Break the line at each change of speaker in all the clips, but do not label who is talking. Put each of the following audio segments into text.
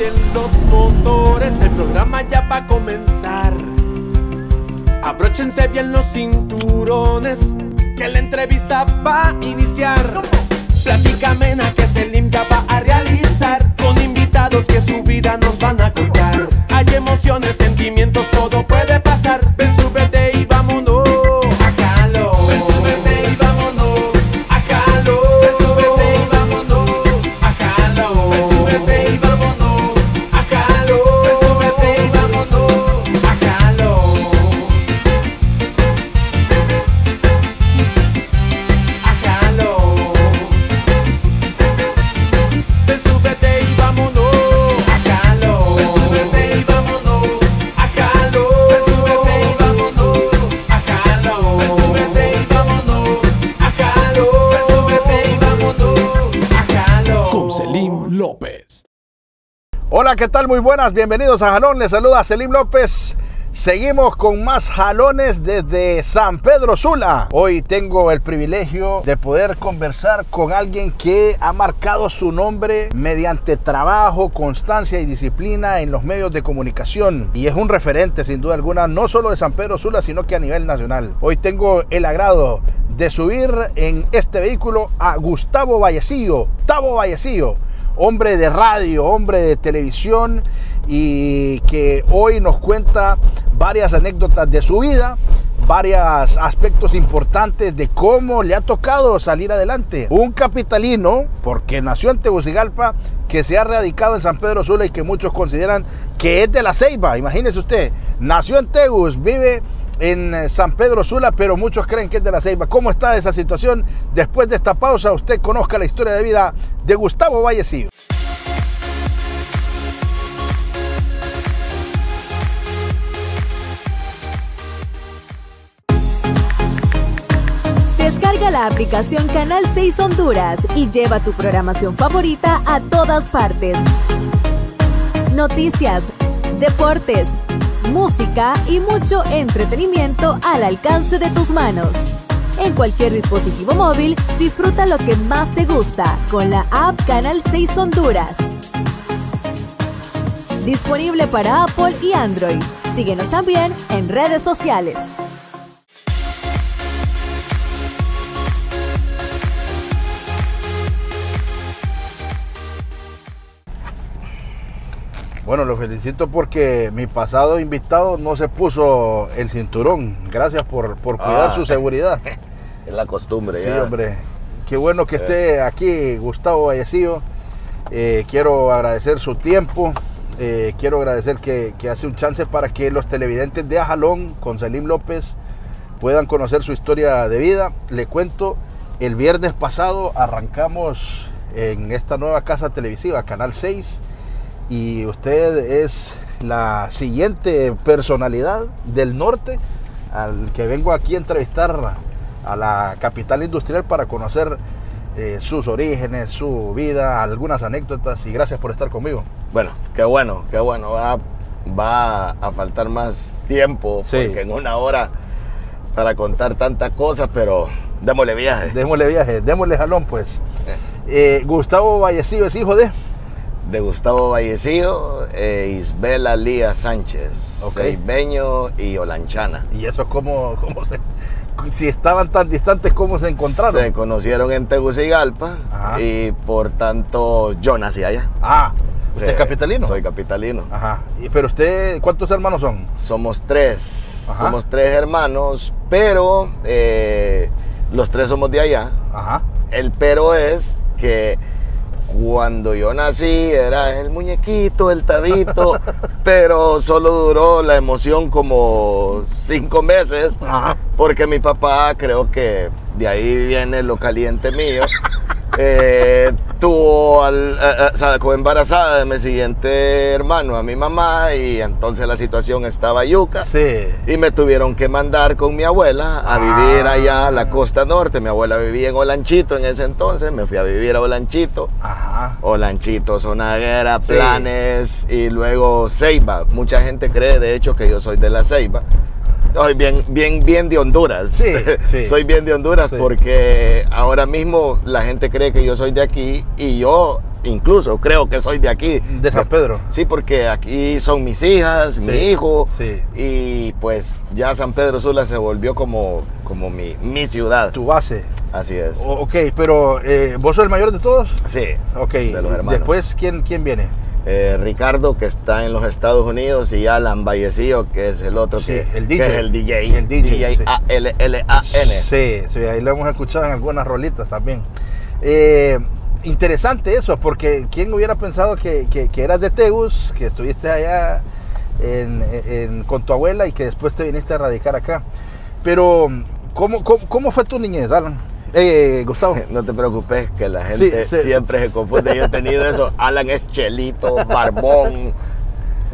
encienden los motores, el programa ya va a comenzar. Abróchense bien los cinturones, que la entrevista va a iniciar. Plática amena que Selim ya va a realizar, con invitados que su vida nos van a contar. Hay emociones, sentimientos, todo puede pasar. Ven, súbete y vámonos.
Hola, ¿qué tal? Muy buenas, bienvenidos a Jalón. Les saluda Selim López. Seguimos con más jalones desde San Pedro Sula. Hoy tengo el privilegio de poder conversar con alguien que ha marcado su nombre mediante trabajo, constancia y disciplina en los medios de comunicación. Y es un referente, sin duda alguna, no solo de San Pedro Sula, sino que a nivel nacional. Hoy tengo el agrado de subir en este vehículo a Gustavo Vallecillo. Tavo Vallecillo hombre de radio, hombre de televisión y que hoy nos cuenta varias anécdotas de su vida, varios aspectos importantes de cómo le ha tocado salir adelante. Un capitalino, porque nació en Tegucigalpa, que se ha radicado en San Pedro Sula y que muchos consideran que es de la Ceiba. Imagínese usted, nació en Tegus, vive en eh, San Pedro Sula, pero muchos creen que es de la Ceiba. ¿Cómo está esa situación? Después de esta pausa, usted conozca la historia de vida de Gustavo Vallecillo.
Descarga la aplicación Canal 6 Honduras y lleva tu programación favorita a todas partes. Noticias, deportes, música y mucho entretenimiento al alcance de tus manos. En cualquier dispositivo móvil, disfruta lo que más te gusta con la app Canal 6 Honduras. Disponible para Apple y Android. Síguenos también en redes sociales.
Bueno, lo felicito porque mi pasado invitado no se puso el cinturón. Gracias por, por cuidar
Ah.
su seguridad.
Es la costumbre,
Sí,
ya.
hombre. Qué bueno que esté aquí Gustavo Vallecillo. Eh, quiero agradecer su tiempo. Eh, quiero agradecer que, que hace un chance para que los televidentes de Ajalón con Selim López puedan conocer su historia de vida. Le cuento, el viernes pasado arrancamos en esta nueva casa televisiva, Canal 6, y usted es la siguiente personalidad del norte al que vengo aquí a entrevistar a la capital industrial para conocer eh, sus orígenes, su vida, algunas anécdotas y gracias por estar conmigo.
Bueno, qué bueno, qué bueno. Va, va a faltar más tiempo
Sí.
porque en una hora para contar tantas cosas, pero démosle viaje.
Démosle viaje, démosle jalón pues. Eh, Gustavo Vallecillo es hijo de...
De Gustavo Vallecillo e Isbela Lía Sánchez,
Ok.
Ceibeño y Olanchana.
Y eso es como, como se... Si estaban tan distantes, ¿cómo se encontraron?
Se conocieron en Tegucigalpa
Ajá.
y por tanto yo nací allá.
Ah, ¿usted
Sí,
es capitalino?
Soy capitalino.
Ajá. Y- Pero usted, ¿cuántos hermanos son?
Somos tres.
Ajá.
Somos tres hermanos, pero eh, los tres somos de allá.
Ajá.
El pero es que cuando yo nací era el muñequito, el tabito, pero solo duró la emoción como cinco meses, porque mi papá, creo que de ahí viene lo caliente mío, eh, tuvo, al, eh, eh, sacó embarazada de mi siguiente hermano, a mi mamá, y entonces la situación estaba yuca.
Sí.
Y me tuvieron que mandar con mi abuela a vivir
Ah.
allá a la costa norte. Mi abuela vivía en Olanchito en ese entonces. Me fui a vivir a Olanchito.
Ajá.
Olanchito, Zonaguera,
Sí.
Planes y luego Ceiba. Mucha gente cree de hecho que yo soy de la Ceiba. Soy bien, bien, bien de Honduras.
Sí, sí.
soy bien de Honduras
Sí.
porque ahora mismo la gente cree que yo soy de aquí y yo incluso creo que soy de aquí.
De San Pedro.
Sí, porque aquí son mis hijas, mi hijo.
sí.
Y pues ya San Pedro Sula se volvió como, como mi, mi ciudad.
Tu base.
Así es.
O- ok, pero eh, ¿vos sos el mayor de todos?
Sí.
Ok,
De los hermanos.
después, ¿quién, quién viene?
Eh, Ricardo, que está en los Estados Unidos, y Alan Vallecillo, que es el otro
Sí,
que,
el
que
DJ.
es el DJ.
El DJ, sí.
A-L-L-A-N.
Sí, sí, ahí lo hemos escuchado en algunas rolitas también. Eh, interesante eso, porque ¿quién hubiera pensado que, que- que eras de Tegus, que estuviste allá en- en- con tu abuela y que después te viniste a radicar acá? Pero, ¿cómo, cómo, cómo fue tu niñez, Alan? Eh, Gustavo.
No te preocupes, que la gente
Sí, sí,
siempre se confunde. Yo he tenido eso. Alan es chelito, barbón,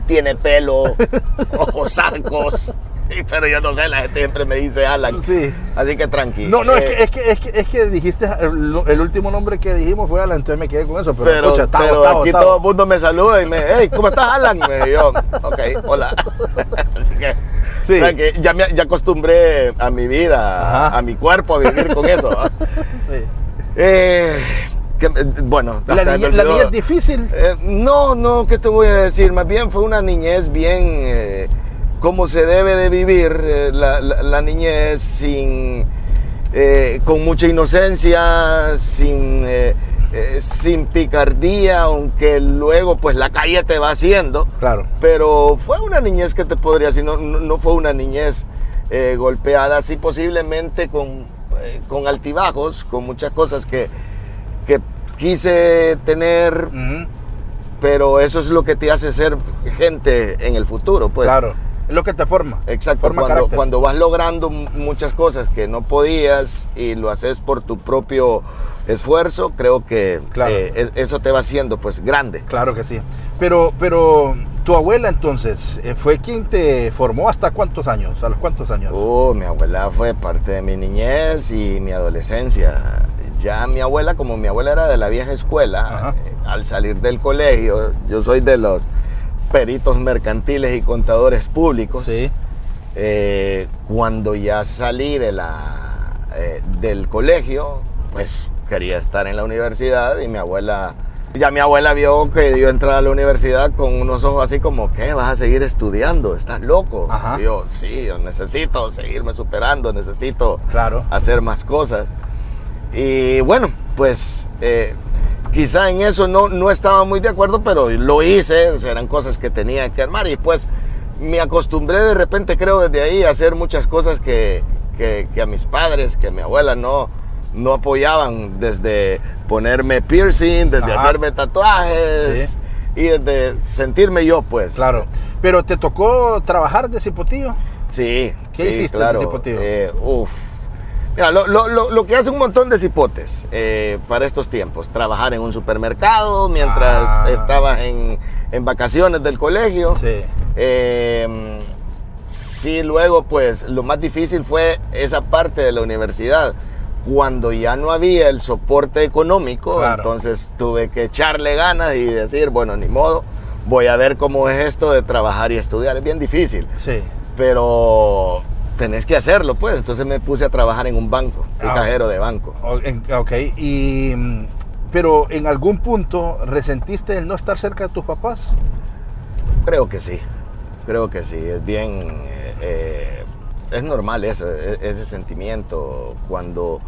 tiene pelo, ojos arcos. Y- Pero yo no sé, la gente siempre me dice Alan.
Sí.
Así que tranquilo.
No, no, es,
Eh,
que, es, que, es, que, es que dijiste, el, el último nombre que dijimos fue Alan, entonces me quedé con eso. Pero,
Pero,
escucha, Tavo,
pero
Tavo,
aquí
Tavo.
todo el mundo me saluda y me hey, ¿cómo estás, Alan? Y yo, ok, hola. Así que,
Sí.
tranqui, ya, me, ya acostumbré a mi vida,
Ajá.
a mi cuerpo a vivir con eso.
Sí.
Eh, que, eh, bueno,
La,
me
la niñez difícil.
Eh, no, no, ¿qué te voy a decir? Más bien fue una niñez bien eh, como se debe de vivir eh, la, la- la niñez sin con mucha inocencia, sin, eh, sin picardía, aunque luego pues la calle te va haciendo.
Claro.
Pero fue una niñez que te podría decir, no, no, fue una niñez eh, golpeada, sí posiblemente con, eh, con altibajos, con muchas cosas que, que quise tener, pero eso es lo que te hace ser gente en el futuro, pues.
claro. Es lo que te forma.
Exacto,
Forma
cuando,
carácter.
cuando vas logrando muchas cosas que no podías y lo haces por tu propio esfuerzo, creo que
Claro.
eh, es- eso te va haciendo pues grande.
Claro que sí. Pero, pero tu abuela entonces eh, fue quien te formó hasta cuántos años, a los cuántos años.
Oh, mi abuela fue parte de mi niñez y mi adolescencia. Ya mi abuela, como mi abuela era de la vieja escuela, eh, al salir del colegio, yo soy de los peritos mercantiles y contadores públicos.
Sí.
Eh, cuando ya salí de la, eh, del colegio, pues quería estar en la universidad y mi abuela, ya mi abuela vio que yo entrar a la universidad con unos ojos así como, ¿qué? ¿Vas a seguir estudiando? ¿Estás loco?
Ajá.
Y yo, sí, yo necesito seguirme superando, necesito
Claro.
hacer más cosas. Y bueno, pues eh, quizá en eso no, no estaba muy de acuerdo, pero lo hice, o sea, eran cosas que tenía que armar y pues me acostumbré de repente, creo, desde ahí a hacer muchas cosas que, que- que a mis padres, que a mi abuela no, no apoyaban, desde ponerme piercing, desde
Ajá.
hacerme tatuajes y desde sentirme yo, pues.
Claro. Pero te tocó trabajar de cipotillo.
Sí.
¿Qué
sí,
hiciste
claro.
de cipotillo?
Eh, uf. Mira, lo, lo- lo- lo que hace un montón de cipotes eh, para estos tiempos, trabajar en un supermercado mientras
Ah.
estabas en, en vacaciones del colegio.
Sí.
Eh, sí, luego pues lo más difícil fue esa parte de la universidad. Cuando ya no había el soporte económico,
Claro.
entonces tuve que echarle ganas y decir, bueno, ni modo, voy a ver cómo es esto de trabajar y estudiar. Es bien difícil
Sí.
pero tenés que hacerlo, pues. Entonces me puse a trabajar en un banco, fui
Ah.
cajero de banco.
Ok. Y, mm, pero en algún punto resentiste el no estar cerca de tus papás.
Creo que sí, creo que sí. Es bien, eh, eh, es normal eso, e- ese sentimiento cuando,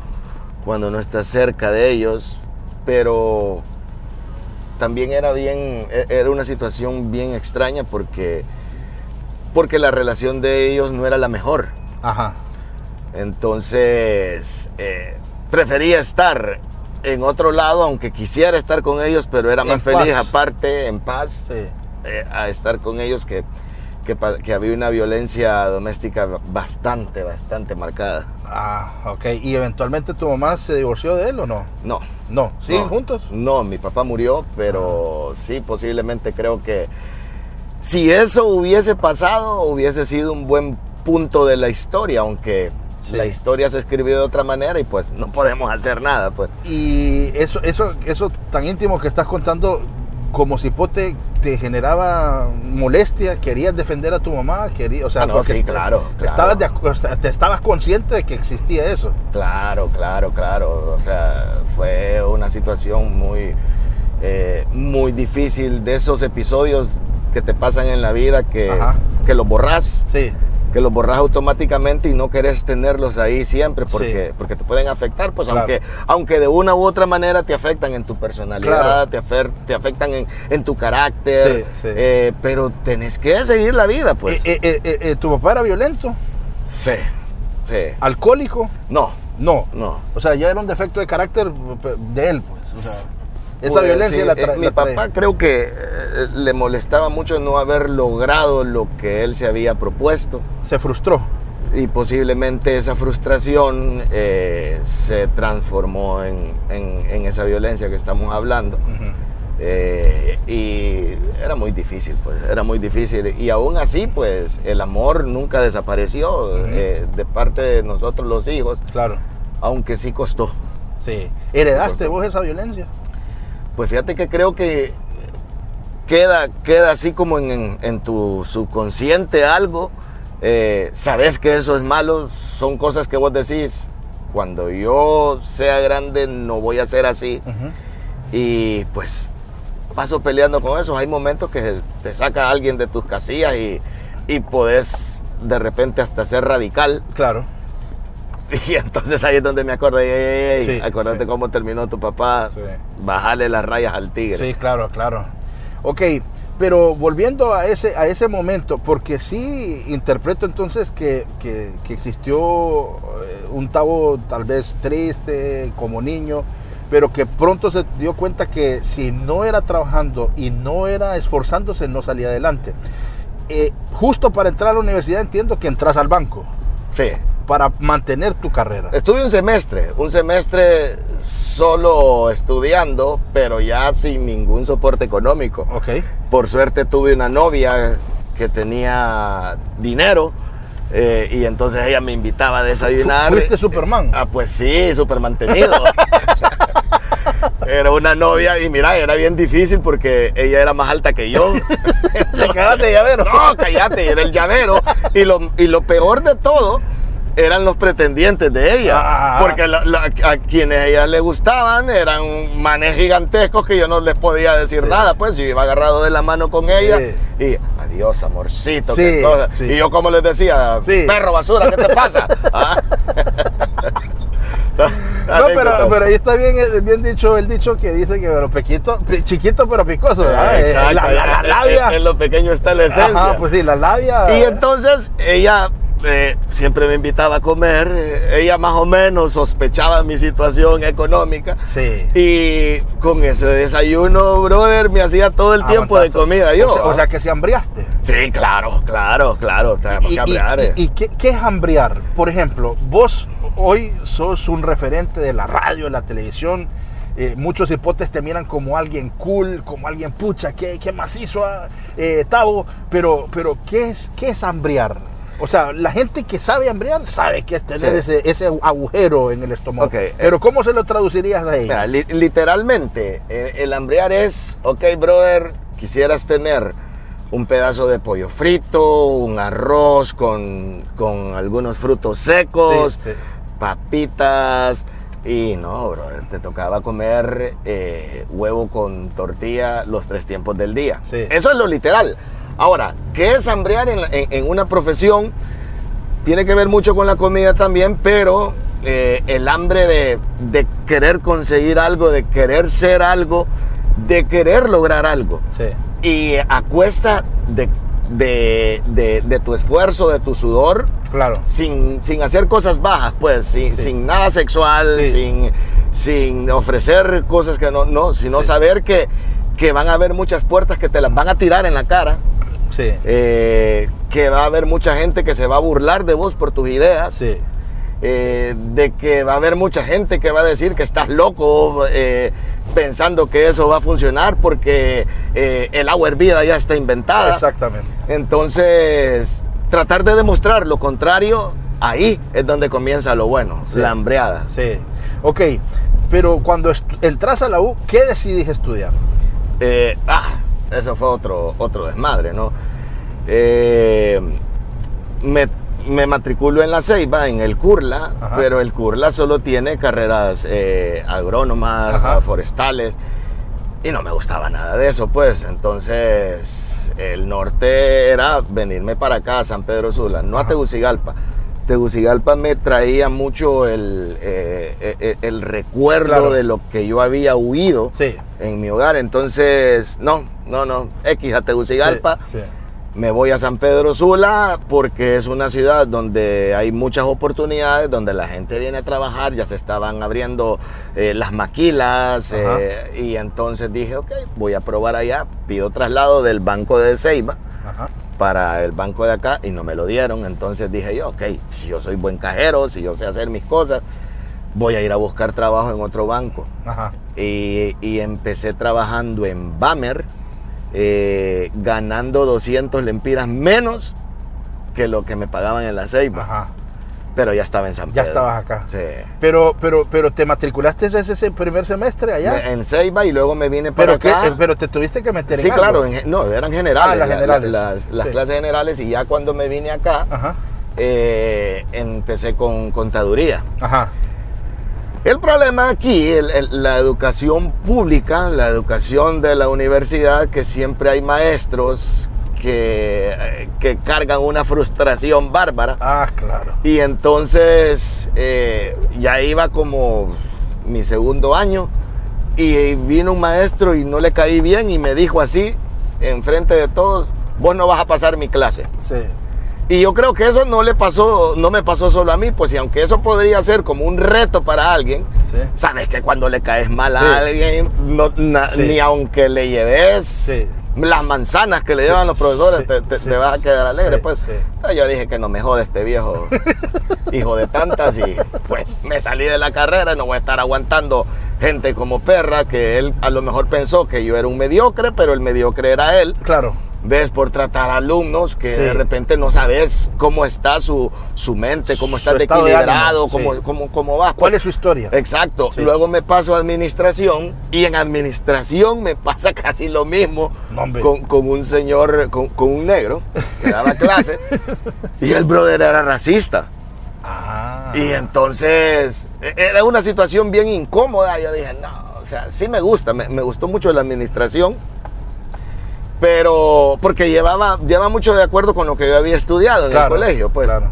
cuando no estás cerca de ellos, pero también era bien, e- era una situación bien extraña porque, porque la relación de ellos no era la mejor.
Ajá.
Entonces, eh, prefería estar en otro lado, aunque quisiera estar con ellos, pero era más
En
feliz
paz.
aparte, en paz,
Sí.
eh, a estar con ellos que, que, había una violencia doméstica bastante, bastante marcada.
Ah, ok. ¿Y eventualmente tu mamá se divorció de él o no?
No.
No. ¿Siguen
no,
juntos?
No, mi papá murió, pero sí, posiblemente creo que si eso hubiese pasado, hubiese sido un buen punto de la historia, aunque
Sí.
la historia se escribió de otra manera y pues no podemos hacer nada, pues.
Y eso, eso, eso tan íntimo que estás contando, como cipote, te generaba molestia, querías defender a tu mamá, querías, o sea,
Ah, no, sí, claro, claro.
Estabas de te estabas consciente de que existía eso.
Claro, claro, claro. O sea, fue una situación muy eh, muy difícil de esos episodios que te pasan en la vida que,
Ajá.
que los borrás,
Sí,
que los borrás automáticamente y no querés tenerlos ahí siempre porque,
Sí.
porque te pueden afectar, pues
Claro.
aunque, aunque de una u otra manera te afectan en tu personalidad,
Claro.
te, afer- te afectan en, en tu carácter,
Sí, sí.
eh, pero tenés que seguir la vida, pues.
Eh, eh, ¿Tu papá era violento?
sí, sí.
¿Alcohólico?
No,
No.
no.
O sea, ya era un defecto de carácter de él, pues. O sea, esa
Pues,
violencia
sí,
la
eh,
trae.
Mi
la trae.
papá creo que eh, le molestaba mucho no haber logrado lo que él se había propuesto
se frustró.
y posiblemente esa frustración eh, se transformó en, en- en esa violencia que estamos hablando. Eh, y era muy difícil, pues, era muy difícil. Y aún así, pues, el amor nunca desapareció eh, de parte de nosotros los hijos,
Claro.
aunque sí costó.
Sí. ¿Heredaste vos esa violencia?
Pues fíjate que creo que queda, queda así como en, en- en tu subconsciente algo. eh, sabes que eso es malo, son cosas que vos decís, cuando yo sea grande no voy a ser así. Y pues paso peleando con eso. Hay momentos que te saca alguien de tus casillas y, y podés de repente hasta ser radical.
Claro.
Y entonces ahí es donde me ey,
Sí,
acuérdate
sí.
cómo terminó tu papá,
Sí.
bajale las rayas al tigre.
Sí, claro, claro. Ok, pero volviendo a ese, a ese momento, porque sí interpreto entonces que, que- que existió eh, un Tavo tal vez triste como niño, pero que pronto se dio cuenta que si no era trabajando y no era esforzándose, no salía adelante. Eh, justo para entrar a la universidad entiendo que entras al banco,
Sí.
Para mantener tu carrera.
Estuve un semestre, un semestre solo estudiando, pero ya sin ningún soporte económico.
Ok,
Por suerte tuve una novia que tenía dinero eh, y entonces ella me invitaba a desayunar.
Fu- fuiste Superman.
Ah, pues sí, súper mantenido. era una novia y mira, era bien difícil porque ella era más alta que yo.
Cagaste de llavero.
No, cállate, era el llavero. Y lo, y lo peor de todo eran los pretendientes de ella.
Ah.
Porque la- la- a quienes a ella le gustaban eran manes gigantescos que yo no les podía decir
Sí.
nada. Pues yo iba agarrado de la mano con ella
Sí.
y adiós, amorcito.
Sí,
qué cosa.
sí.
Y yo como les decía, perro basura, ¿qué te pasa? Ah.
No, pero, pero ahí está bien, eh, bien dicho el dicho que dice que pero pequito, pe- chiquito pero picoso. ¿verdad? Eh,
Exacto,
La, la- la
en-
labia.
En, en lo pequeño está la esencia.
Ajá, pues sí, la labia.
Y entonces ella eh, siempre me invitaba a comer. eh, Ella más o menos sospechaba mi situación económica.
Sí.
Y con ese desayuno, brother, me hacía todo el tiempo de
Aguantazo.
comida yo.
O sea, o
¿ah?
sea que se hambriaste.
sí, claro, claro, claro. Tenemos
¿Y,
que
y-
hablar. eh.
y- y qué, qué es hambriar? Por ejemplo, vos hoy sos un referente de la radio, de la televisión. eh, muchos hipotes te miran como alguien cool, como alguien pucha, qué, qué macizo, ah, eh, Tavo. Pero, pero ¿qué es, ¿qué es hambriar? O sea, la gente que sabe hambriar sabe que es tener
Sí.
ese, ese agujero en el estómago.
Ok, eh.
Pero ¿cómo se lo traducirías a ella?
Mira, li- literalmente, eh, el hambrear es, ok, brother, quisieras tener un pedazo de pollo frito, un arroz con, con algunos frutos secos,
Sí, sí.
papitas. Y no, brother, te tocaba comer eh, huevo con tortilla los tres tiempos del día.
Sí.
Eso es lo literal. Ahora, ¿qué es hambrear en, la- en- en una profesión? tiene que ver mucho con la comida también, pero eh, el hambre de, de querer conseguir algo, de querer ser algo, de querer lograr algo.
Sí.
Y a cuesta de, de- de- de tu esfuerzo, de tu sudor,
Claro.
sin, sin hacer cosas bajas, pues, sin,
Sí.
sin nada sexual,
Sí.
sin, sin ofrecer cosas que no, no sino saber que, que van a haber muchas puertas que te las van a tirar en la cara.
Sí.
eh, que va a haber mucha gente que se va a burlar de vos por tus ideas,
Sí.
eh, de que va a haber mucha gente que va a decir que estás loco eh, pensando que eso va a funcionar porque el agua hervida ya está inventada.
Exactamente.
Entonces, tratar de demostrar lo contrario, ahí es donde comienza lo bueno,
Sí.
la hambreada.
Sí. Ok. Pero cuando entras a la U, ¿qué decidís estudiar?
Eh, ah, eso fue otro, otro desmadre, ¿no? Eh, me, me matriculo en la Ceiba, en el Curla,
Ajá.
pero el Curla solo tiene carreras eh, agrónomas,
Ajá.
forestales. Y no me gustaba nada de eso, pues. Entonces, el norte era venirme para acá, a San Pedro Sula, no a Tegucigalpa. Tegucigalpa me traía mucho el, eh, eh, eh, el recuerdo
Claro.
de lo que yo había huido
Sí.
en mi hogar. Entonces, no, no, no. X a Tegucigalpa.
Sí, sí.
Me voy a San Pedro Sula porque es una ciudad donde hay muchas oportunidades, donde la gente viene a trabajar, ya se estaban abriendo eh, las maquilas eh, y entonces dije, ok, voy a probar allá, pido traslado del banco de Ceiba
Ajá.
Para el banco de acá y no me lo dieron, entonces dije yo, ok, si yo soy buen cajero, si yo sé hacer mis cosas, voy a ir a buscar trabajo en otro banco
Ajá.
y, y empecé trabajando en Bamer, eh, ganando 200 lempiras menos que lo que me pagaban en la Ceiba.
Ajá.
Pero ya estaba en San
Ya
Pedro.
estabas acá.
Sí.
Pero, pero, pero te matriculaste ese, ese primer semestre allá.
En Ceiba y luego me vine para
pero, que,
acá.
pero te tuviste que meter
sí,
en
claro,
algo.
en- no, eran generales.
Ah, las
la- la-
generales.
las las
Sí.
clases generales y ya cuando me vine acá,
Ajá.
eh, empecé con contaduría.
Ajá.
El problema aquí, el- el- la educación pública, la educación de la universidad, que siempre hay maestros que, que cargan una frustración bárbara.
Ah, claro.
Y entonces eh, ya iba como mi segundo año y vino un maestro y no le caí bien y me dijo así, enfrente de todos, vos no vas a pasar mi clase.
Sí.
Y yo creo que eso no le pasó, no me pasó solo a mí, pues y aunque eso podría ser como un reto para alguien,
Sí.
sabes que cuando le caes mal a
Sí.
alguien, no- na-
Sí.
ni aunque le lleves
Sí.
Las manzanas que le llevan los profesores, te, te-
sí.
te vas a quedar alegre. Pues yo dije que no me jode este viejo hijo de tantas y pues me salí de la carrera y no voy a estar aguantando gente como perra que él a lo mejor pensó que yo era un mediocre, pero el mediocre era él.
Claro.
Ves por tratar alumnos que
Sí.
de repente no sabes cómo está su, su mente, cómo está
de
equilibrado,
ánimo,
cómo,
sí.
cómo, cómo va.
¿Cuál es su historia?
Exacto.
Sí.
Luego me paso a administración y en administración me pasa casi lo mismo con, con un señor, con, con un negro que daba clase y el brother era racista.
Ah.
Y entonces e- era una situación bien incómoda. Yo dije, no, o sea, sí me gusta, me, me gustó mucho la administración, pero porque llevaba, lleva mucho de acuerdo con lo que yo había estudiado en
Claro,
el colegio, pues.
Claro.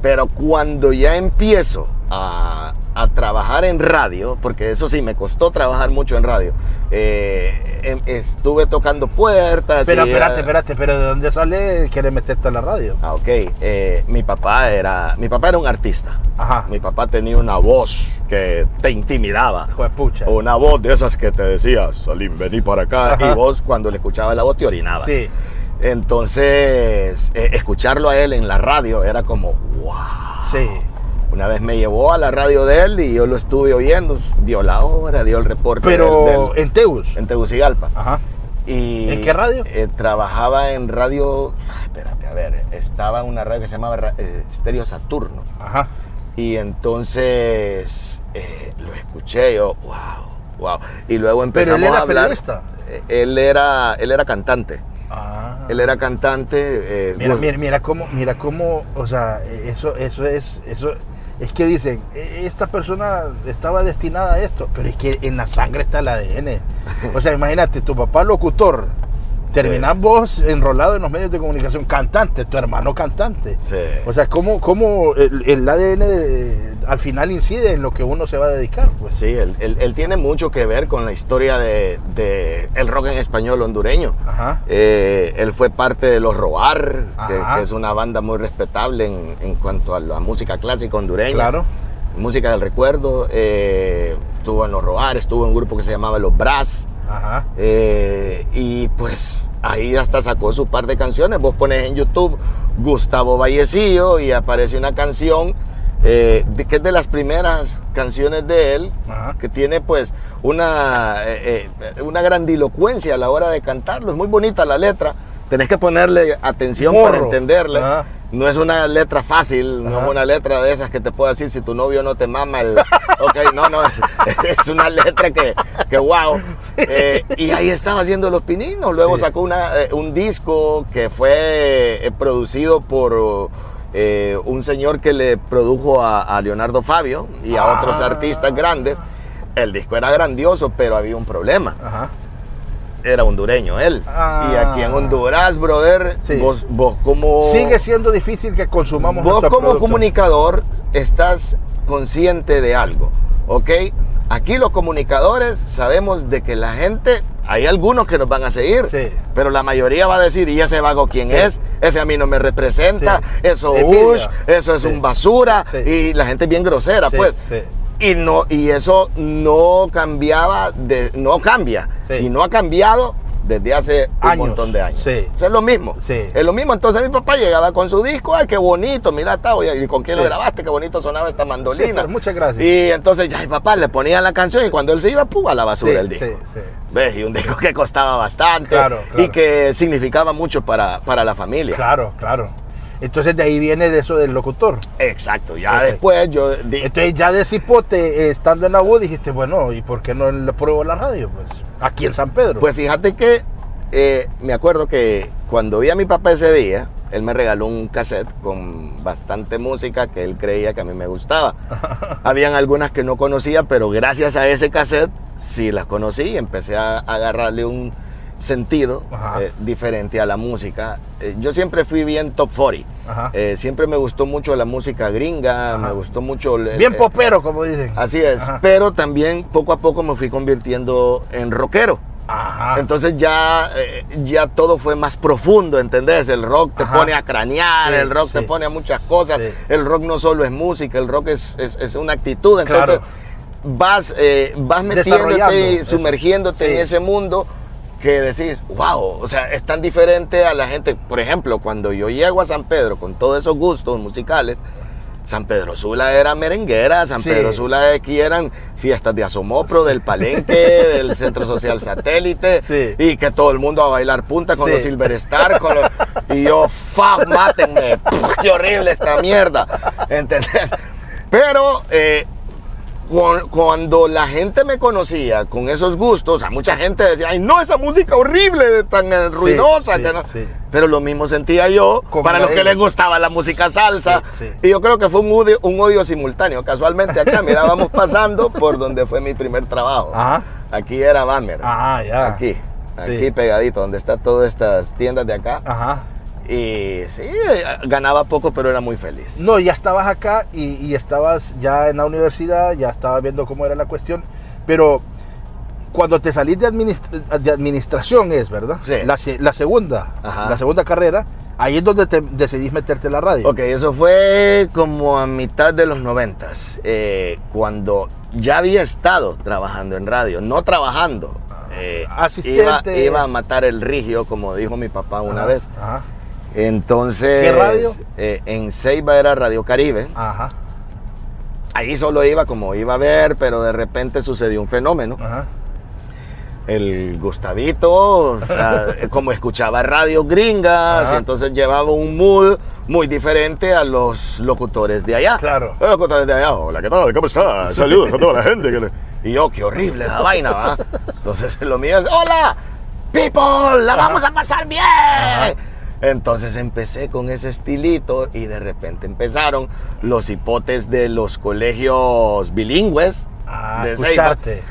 Pero cuando ya empiezo a, a trabajar en radio, porque eso sí, me costó trabajar mucho en radio, eh, em- estuve tocando puertas.
Pero
y,
espérate, espérate, pero ¿de dónde sale quiere meterte a la radio?
Ah, ok. Eh, mi papá era, mi papá era un artista.
Ajá.
Mi papá tenía una voz que te intimidaba.
Hijo de pucha.
Una voz de esas que te decía, Salim, vení para acá.
Ajá.
Y vos cuando le escuchabas la voz te orinabas.
Sí.
Entonces, eh, escucharlo a él en la radio era como, wow.
Sí.
Una vez me llevó a la radio de él y yo lo estuve oyendo. Dio la hora, dio el reporte.
Pero
del- del-
en Teus.
en Tegucigalpa.
Ajá.
Y,
¿En qué radio?
eh, trabajaba en radio. ay, espérate, a ver. Estaba en una radio que se llamaba eh, Estéreo Saturno.
Ajá.
Y entonces eh, lo escuché yo, wow, wow. Y luego
Pero
empezamos
él era
a hablar.
periodista.
Él era, él era cantante.
Ah.
Él era cantante. eh,
Mira, mira, mira cómo, mira cómo, o sea, eso, eso es, eso, es que dicen, "E- esta persona estaba destinada a esto, pero es que en la sangre está el ADN. O sea, imagínate, tu papá locutor, terminás vos enrolado en los medios de comunicación, cantante, tu hermano cantante.
Sí.
O sea, cómo, cómo el, el ADN de- al final incide en lo que uno se va a dedicar, pues.
Sí, él, él- él tiene mucho que ver con la historia de, de el rock en español hondureño.
Ajá.
Eh, él fue parte de Los Roar, que, es una banda muy respetable en, en cuanto a la música clásica hondureña.
Claro.
Música del recuerdo. eh, estuvo en Los Roar, estuvo en un grupo que se llamaba Los Brass.
Ajá.
eh, y pues ahí hasta sacó su par de canciones. Vos pones en YouTube Gustavo Vallecillo y aparece una canción eh, de- que es de las primeras canciones de él,
Ajá.
que tiene pues una, eh, eh, una grandilocuencia a la hora de cantarlo. Es muy bonita la letra. Tenés que ponerle atención para entenderle.
Ajá.
No es una letra fácil, no es una letra de esas que te puedo decir si tu novio no te mama el... Ok, no, no, es, es una letra que, que wow. Eh, y ahí estaba haciendo Los Pininos. Luego
Sí.
sacó una, eh, un disco que fue eh, producido por eh, un señor que le produjo a, a Leonardo Fabio y a
Ah.
otros artistas grandes. El disco era grandioso, pero había un problema.
Ajá.
Era hondureño él.
Ah.
Y aquí en Honduras, brother,
Sí.
vos, vos como...
Sigue siendo difícil que consumamos
Vos como
producto.
comunicador estás consciente de algo, ¿ok? Aquí los comunicadores sabemos de que la gente, hay algunos que nos van a seguir,
Sí.
pero la mayoría va a decir, ¿y ese vago quién
Sí.
es? Ese a mí no me representa,
Sí.
eso ush, eso es un basura, y la gente es bien grosera,
Sí,
pues. Y, no, y eso no cambiaba, de, no cambia,
Sí.
y no ha cambiado desde hace un
Años.
montón de años.
Sí.
Eso es lo mismo.
Sí.
Es lo mismo. Entonces mi papá llegaba con su disco, ay, qué bonito, mira, está, ¿y con quién lo grabaste? Qué bonito sonaba esta mandolina.
Pero muchas gracias.
Y entonces ya mi papá le ponía la canción y cuando él se iba, ¡pum! a la basura el disco. ¿Ves? Y un disco que costaba bastante
Claro,
y que significaba mucho para, para la familia.
Claro, claro. Entonces de ahí viene eso del locutor.
Exacto. Ya después yo... di-
Entonces ya de cipote, eh, estando en la U, dijiste, bueno, ¿y por qué no le pruebo la radio? Pues aquí en San Pedro.
Pues fíjate que eh, me acuerdo que cuando vi a mi papá ese día, él me regaló un cassette con bastante música que él creía que a mí me gustaba. Habían algunas que no conocía, pero gracias a ese cassette sí las conocí y empecé a agarrarle un sentido eh, diferente a la música. Eh, yo siempre fui bien top 40.
Ajá.
Eh, siempre me gustó mucho la música gringa,
Ajá.
me gustó mucho... el-
Bien popero, como dicen.
Así es,
Ajá.
pero también poco a poco me fui convirtiendo en rockero.
Ajá.
Entonces ya, ya todo fue más profundo, ¿entendés? El rock te
Ajá.
pone a cranear,
Sí,
el rock te pone a muchas cosas.
Sí.
El rock no solo es música, el rock es, es- es una actitud. Entonces
Claro.
vas, vas metiéndote sumergiéndote en ese mundo que decís, wow, o sea, es tan diferente a la gente. Por ejemplo, cuando yo llego a San Pedro con todos esos gustos musicales, San Pedro Sula era merenguera, San
Sí.
Pedro Sula aquí eran fiestas de Asomopro, del Palenque, del Centro Social Satélite,
Sí.
y que todo el mundo a bailar punta con
Sí.
los Silver Star, con los- y yo, fuck, mátenme, qué horrible esta mierda, ¿entendés? Pero eh, cuando la gente me conocía con esos gustos, a mucha gente decía, ay, no, esa música horrible, tan eh, ruidosa.
sí,
que no".
sí.
Pero lo mismo sentía yo
Con
para los que les gustaba la música salsa. Y yo creo que fue un odio, un odio simultáneo. Casualmente acá, mira, vamos pasando por donde fue mi primer trabajo.
Ajá.
Aquí era Bammer.
Ah, ya.
Aquí, aquí pegadito, donde están todas estas tiendas de acá.
Ajá.
Y sí, ganaba poco, pero era muy feliz.
No, ya estabas acá y, y estabas ya en la universidad, ya estabas viendo cómo era la cuestión, pero cuando te salís de, administra- de administración es, ¿verdad?
Sí.
La, la segunda,
Ajá.
la segunda carrera, ahí es donde te decidís meterte en la radio.
Ok, eso fue como a mitad de los noventas, eh, cuando ya había estado trabajando en radio, no trabajando. eh,
Asistente.
Iba, iba a matar el rigio, como dijo mi papá una
Ajá,
vez.
Ajá,
Entonces.
¿Qué radio?
eh, en Ceiba era Radio Caribe.
ajá,
Ahí solo iba como iba a ver, pero de repente sucedió un fenómeno.
ajá.
El Gustavito, o sea, como escuchaba radio gringas,
Ajá.
entonces llevaba un mood muy diferente a los locutores de allá.
Claro.
Los locutores de allá, hola, ¿qué tal? ¿Cómo está? Saludos a toda la gente. que le-". Y yo, qué horrible esa vaina, ¿va? Entonces lo mío es, hola, people, la vamos a pasar bien. Entonces empecé con ese estilito y de repente empezaron los hipotes de los colegios bilingües
Ah,
de
escucharte.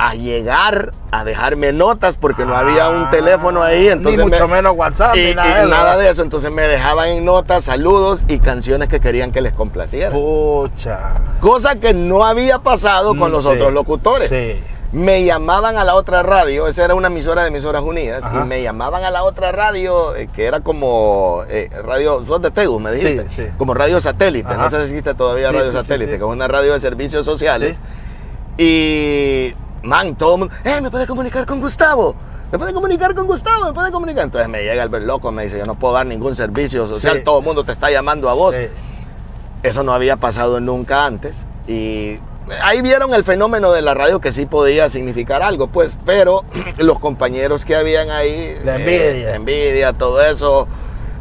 a llegar a dejarme notas porque no había un teléfono ahí. Entonces
Ah, Ni mucho
me-
menos WhatsApp,
y,
ni
y
nada, de eso,
nada de eso. Entonces me dejaban en notas, saludos y canciones que querían que les complaciera.
Pucha.
Cosa que no había pasado con
Mm,
los otros locutores.
Sí.
Me llamaban a la otra radio, esa era una emisora de emisoras unidas,
Ajá.
y me llamaban a la otra radio, eh, que era como eh, radio, sos de Tegu, me dijiste,
Sí, sí.
como radio satélite,
Ajá.
no sé si existe todavía
Sí,
radio satélite, que es una radio de servicios sociales. Y, man, todo el mundo, eh, ¿me puede comunicar con Gustavo? ¿Me puede comunicar con Gustavo? ¿Me puede comunicar? Entonces me llega el loco, me dice, yo no puedo dar ningún servicio social, todo el mundo te está llamando a vos. Eso no había pasado nunca antes. Y ahí vieron el fenómeno de la radio que sí podía significar algo, pues, pero los compañeros que habían ahí...
La
eh,
envidia.
la envidia, todo eso.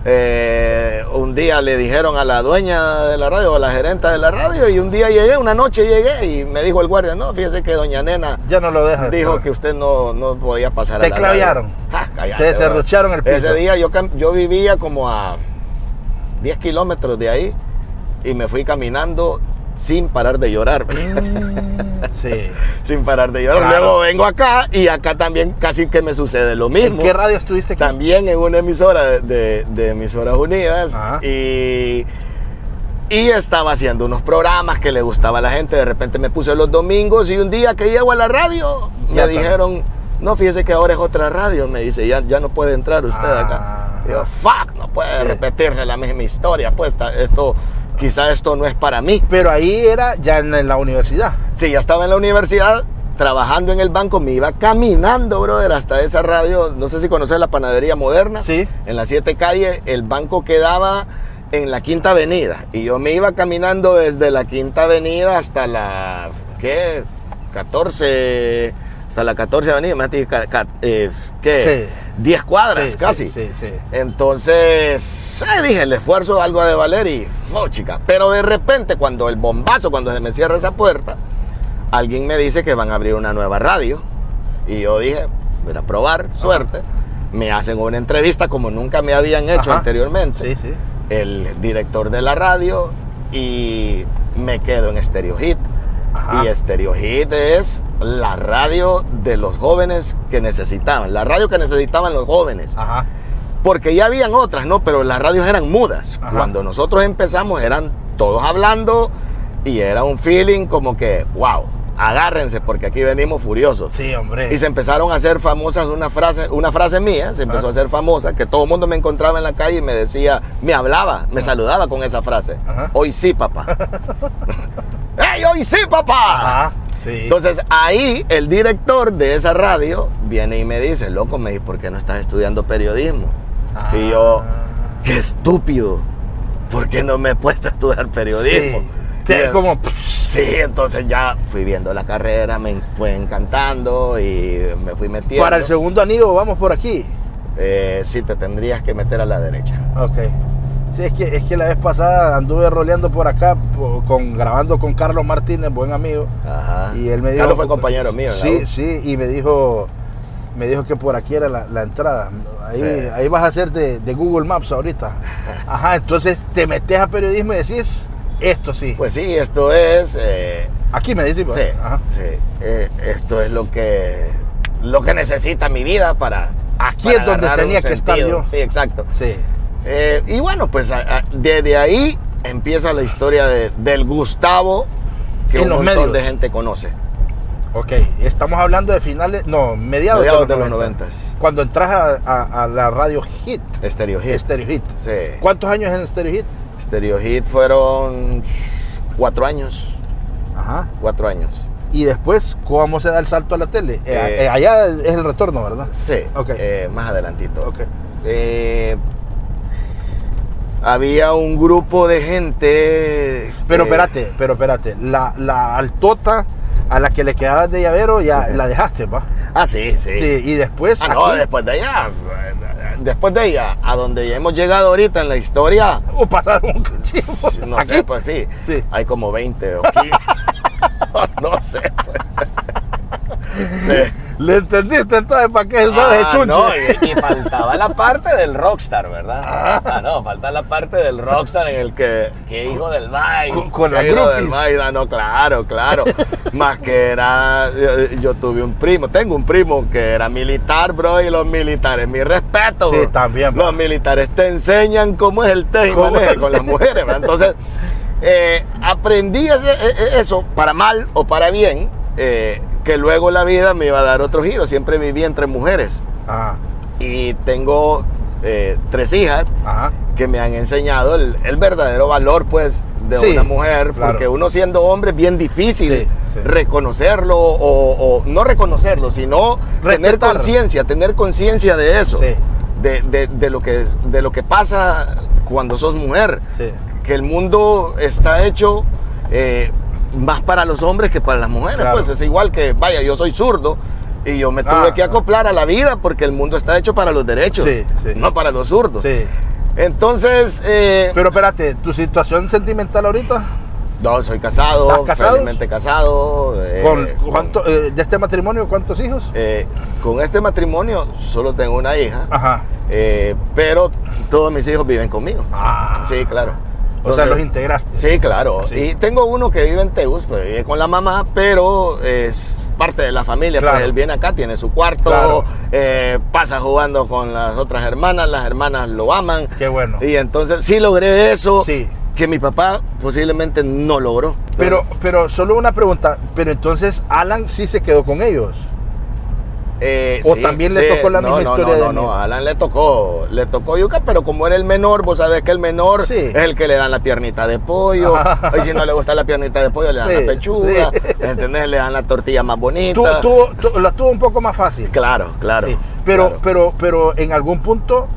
eh, un día le dijeron a la dueña de la radio, a la gerenta de la radio, y un día llegué, una noche llegué, y me dijo el guardia, no, fíjese que doña Nena
Ya no lo dejas.
dijo que usted no, no podía pasar
Te
a la
clavearon.
Ja, cállate,
Te el piso.
Ese día yo, cam- yo vivía como a 10 kilómetros de ahí y me fui caminando sin parar de llorar.
Sí.
sin parar de llorar.
Claro.
Luego vengo acá y acá también casi que me sucede lo
¿En
mismo.
qué radio estuviste aquí?
También en una emisora de, de- de Emisoras Unidas.
Ajá.
Y, y estaba haciendo unos programas que le gustaba a la gente. De repente me puse los domingos y un día que llego a la radio
Ya
me
está.
dijeron, no, fíjese que ahora es otra radio. Me dice, ya, ya no puede entrar usted
Ah.
acá. Y yo, fuck, no puede
Sí.
repetirse la misma historia. Pues esto, quizá esto no es para mí.
Pero ahí era ya en, en la universidad.
Sí, ya estaba en la universidad trabajando en el banco, me iba caminando, brother, hasta esa radio. No sé si conoces la panadería moderna.
Sí.
En la 7 calle, el banco quedaba en la Quinta Avenida. Y yo me iba caminando desde la Quinta Avenida hasta la. ¿Qué? 14. Hasta la 14 Avenida. me eh, ¿Qué? 10 cuadras
Sí,
casi.
Sí, sí, sí.
Entonces, eh, dije, el esfuerzo algo ha de valer y, oh, chica. Pero de repente, cuando el bombazo, cuando se me cierra esa puerta, alguien me dice que van a abrir una nueva radio. Y yo dije, voy a probar, suerte. Me hacen una entrevista como nunca me habían hecho
Ajá.
anteriormente.
Sí, sí.
El director de la radio y me quedo en Stereo Hit.
Ajá.
Y Stereo Hit es la radio de los jóvenes que necesitaban, la radio que necesitaban los jóvenes
Ajá.
porque ya habían otras, ¿no? Pero las radios eran mudas.
Ajá.
Cuando nosotros empezamos eran todos hablando y era un feeling como que, wow, agárrense porque aquí venimos furiosos.
Sí, hombre.
Y se empezaron a hacer famosas una frase, una frase mía, se empezó
Ajá.
a hacer famosa, que todo el mundo me encontraba en la calle y me decía, me hablaba, me saludaba con esa frase. Hoy sí, papá. ¡Ey, hoy sí, papá!
Sí.
Entonces ahí el director de esa radio viene y me dice, loco, me dice, ¿por qué no estás estudiando periodismo? Y yo,
Ah.
qué estúpido, ¿por qué no me he puesto a estudiar periodismo?
Sí. Te-
Y-
como.
Sí, entonces ya fui viendo la carrera, me fue encantando y me fui metiendo.
Para el segundo anillo vamos por aquí.
Eh, sí, te tendrías que meter a la derecha.
Ok. Sí, es que, es que la vez pasada anduve roleando por acá, con, grabando con Carlos Martínez, buen amigo.
Ajá.
Y él me dijo.
Carlos fue compañero mío.
Sí, sí, y me dijo. Me dijo que por aquí era la, la entrada. Ahí,
Sí.
ahí vas a hacer de, de Google Maps ahorita. Ajá, entonces te metes a periodismo y decís, esto sí.
Pues sí, esto es... eh,
aquí me decís,
Sí,
Ajá.
sí. Eh, esto es lo que lo que necesita mi vida para.
Aquí
para
es donde tenía que estar yo.
Sí, exacto.
Sí.
Eh, y bueno, pues desde ahí empieza la historia de- del Gustavo que
En
un
los
montón
medios.
de gente conoce.
Ok, estamos hablando de finales, no, mediados,
Mediados
de los
los
90.
90s.
Cuando entras a, a- a la radio Hit,
Stereo Hit.
Stereo Hit.
Sí.
¿Cuántos años en Stereo Hit?
Stereo Hit fueron cuatro años.
Ajá.
Cuatro años.
Y después, ¿cómo se da el salto a la tele? Eh,
Eh,
eh, allá es el retorno, ¿verdad?
Sí.
Ok.
eh, más adelantito.
Ok.
Había un grupo de gente.
Pero
que-
espérate, pero espérate. La, la altota a la que le quedabas de llavero ya
Sí.
la dejaste, ¿va?
Ah, sí, sí.
Sí, y después.
Ah, no, después de ella. Después de ella, a donde ya hemos llegado ahorita en la historia.
o pasaron un cachimbo.
No
Aquí.
sé, pues sí.
Sí.
Hay como 20 o 15. no sé. pues. Sí.
¿Le entendiste entonces para qué sabes
Ah,
chunche?
no, y, y faltaba la parte del rockstar, ¿verdad? Ah, no, falta la parte del rockstar en el que, que hijo del Mike.
Con- con
que
las
hijo del. Mike, no, claro, claro. Más que era, yo, yo tuve un primo, tengo un primo que era militar, bro, y los militares, mi respeto.
Sí,
bro.
también, bro.
Los militares te enseñan cómo es el té y
¿Cómo
maneje
es?
con las mujeres, ¿verdad? Entonces, eh, aprendí ese- e- e- eso, para mal o para bien, eh, que luego la vida me iba a dar otro giro. Siempre viví entre mujeres
Ajá,
y tengo eh, tres hijas
ajá.
que me han enseñado el, el verdadero valor, pues, de
Sí,
una mujer,
claro.
porque uno siendo hombre es bien difícil
Sí, sí.
reconocerlo o, o no reconocerlo, sino tener conciencia, tener conciencia de eso, de, de- de lo que, de lo que pasa cuando sos mujer, que el mundo está hecho eh, más para los hombres que para las mujeres,
Claro.
pues es igual que, vaya, yo soy zurdo. Y yo me tuve
Ah,
que acoplar a la vida porque el mundo está hecho para los derechos,
Sí, sí.
no para los zurdos.
Sí.
Entonces, eh,
Pero espérate, ¿tu situación sentimental ahorita?
no, soy casado,
¿Estás casado?
felizmente casado. eh,
¿Con,
con-
cuánto, eh, ¿De este matrimonio cuántos hijos?
eh, con este matrimonio solo tengo una hija,
Ajá.
eh, pero todos mis hijos viven conmigo.
Ah.
Sí, claro.
O sea, los integraste.
Sí, claro.
Sí.
Y tengo uno que vive en Teus, pues vive con la mamá, pero es parte de la familia.
Claro.
Pues él viene acá, tiene su cuarto,
Claro.
eh, pasa jugando con las otras hermanas, las hermanas lo aman.
Qué bueno.
Y entonces sí logré eso
Sí.
que mi papá posiblemente no logró.
Pero, pero solo una pregunta. Pero entonces Alan sí se quedó con ellos.
Eh,
¿O también le tocó la
no,
misma
no,
historia
No,
de
no, no,
mí?
a Alan le tocó, le tocó yuca, pero como era el menor, vos sabés que el menor
Sí.
es el que le dan la piernita de pollo.
Ajá.
Y si no le gusta la piernita de pollo, le dan la pechuga. ¿Entendés? Le dan la tortilla más bonita.
Tú- tú- la tuvo un poco más fácil.
Claro, claro.
Pero,
claro.
pero, pero en algún punto,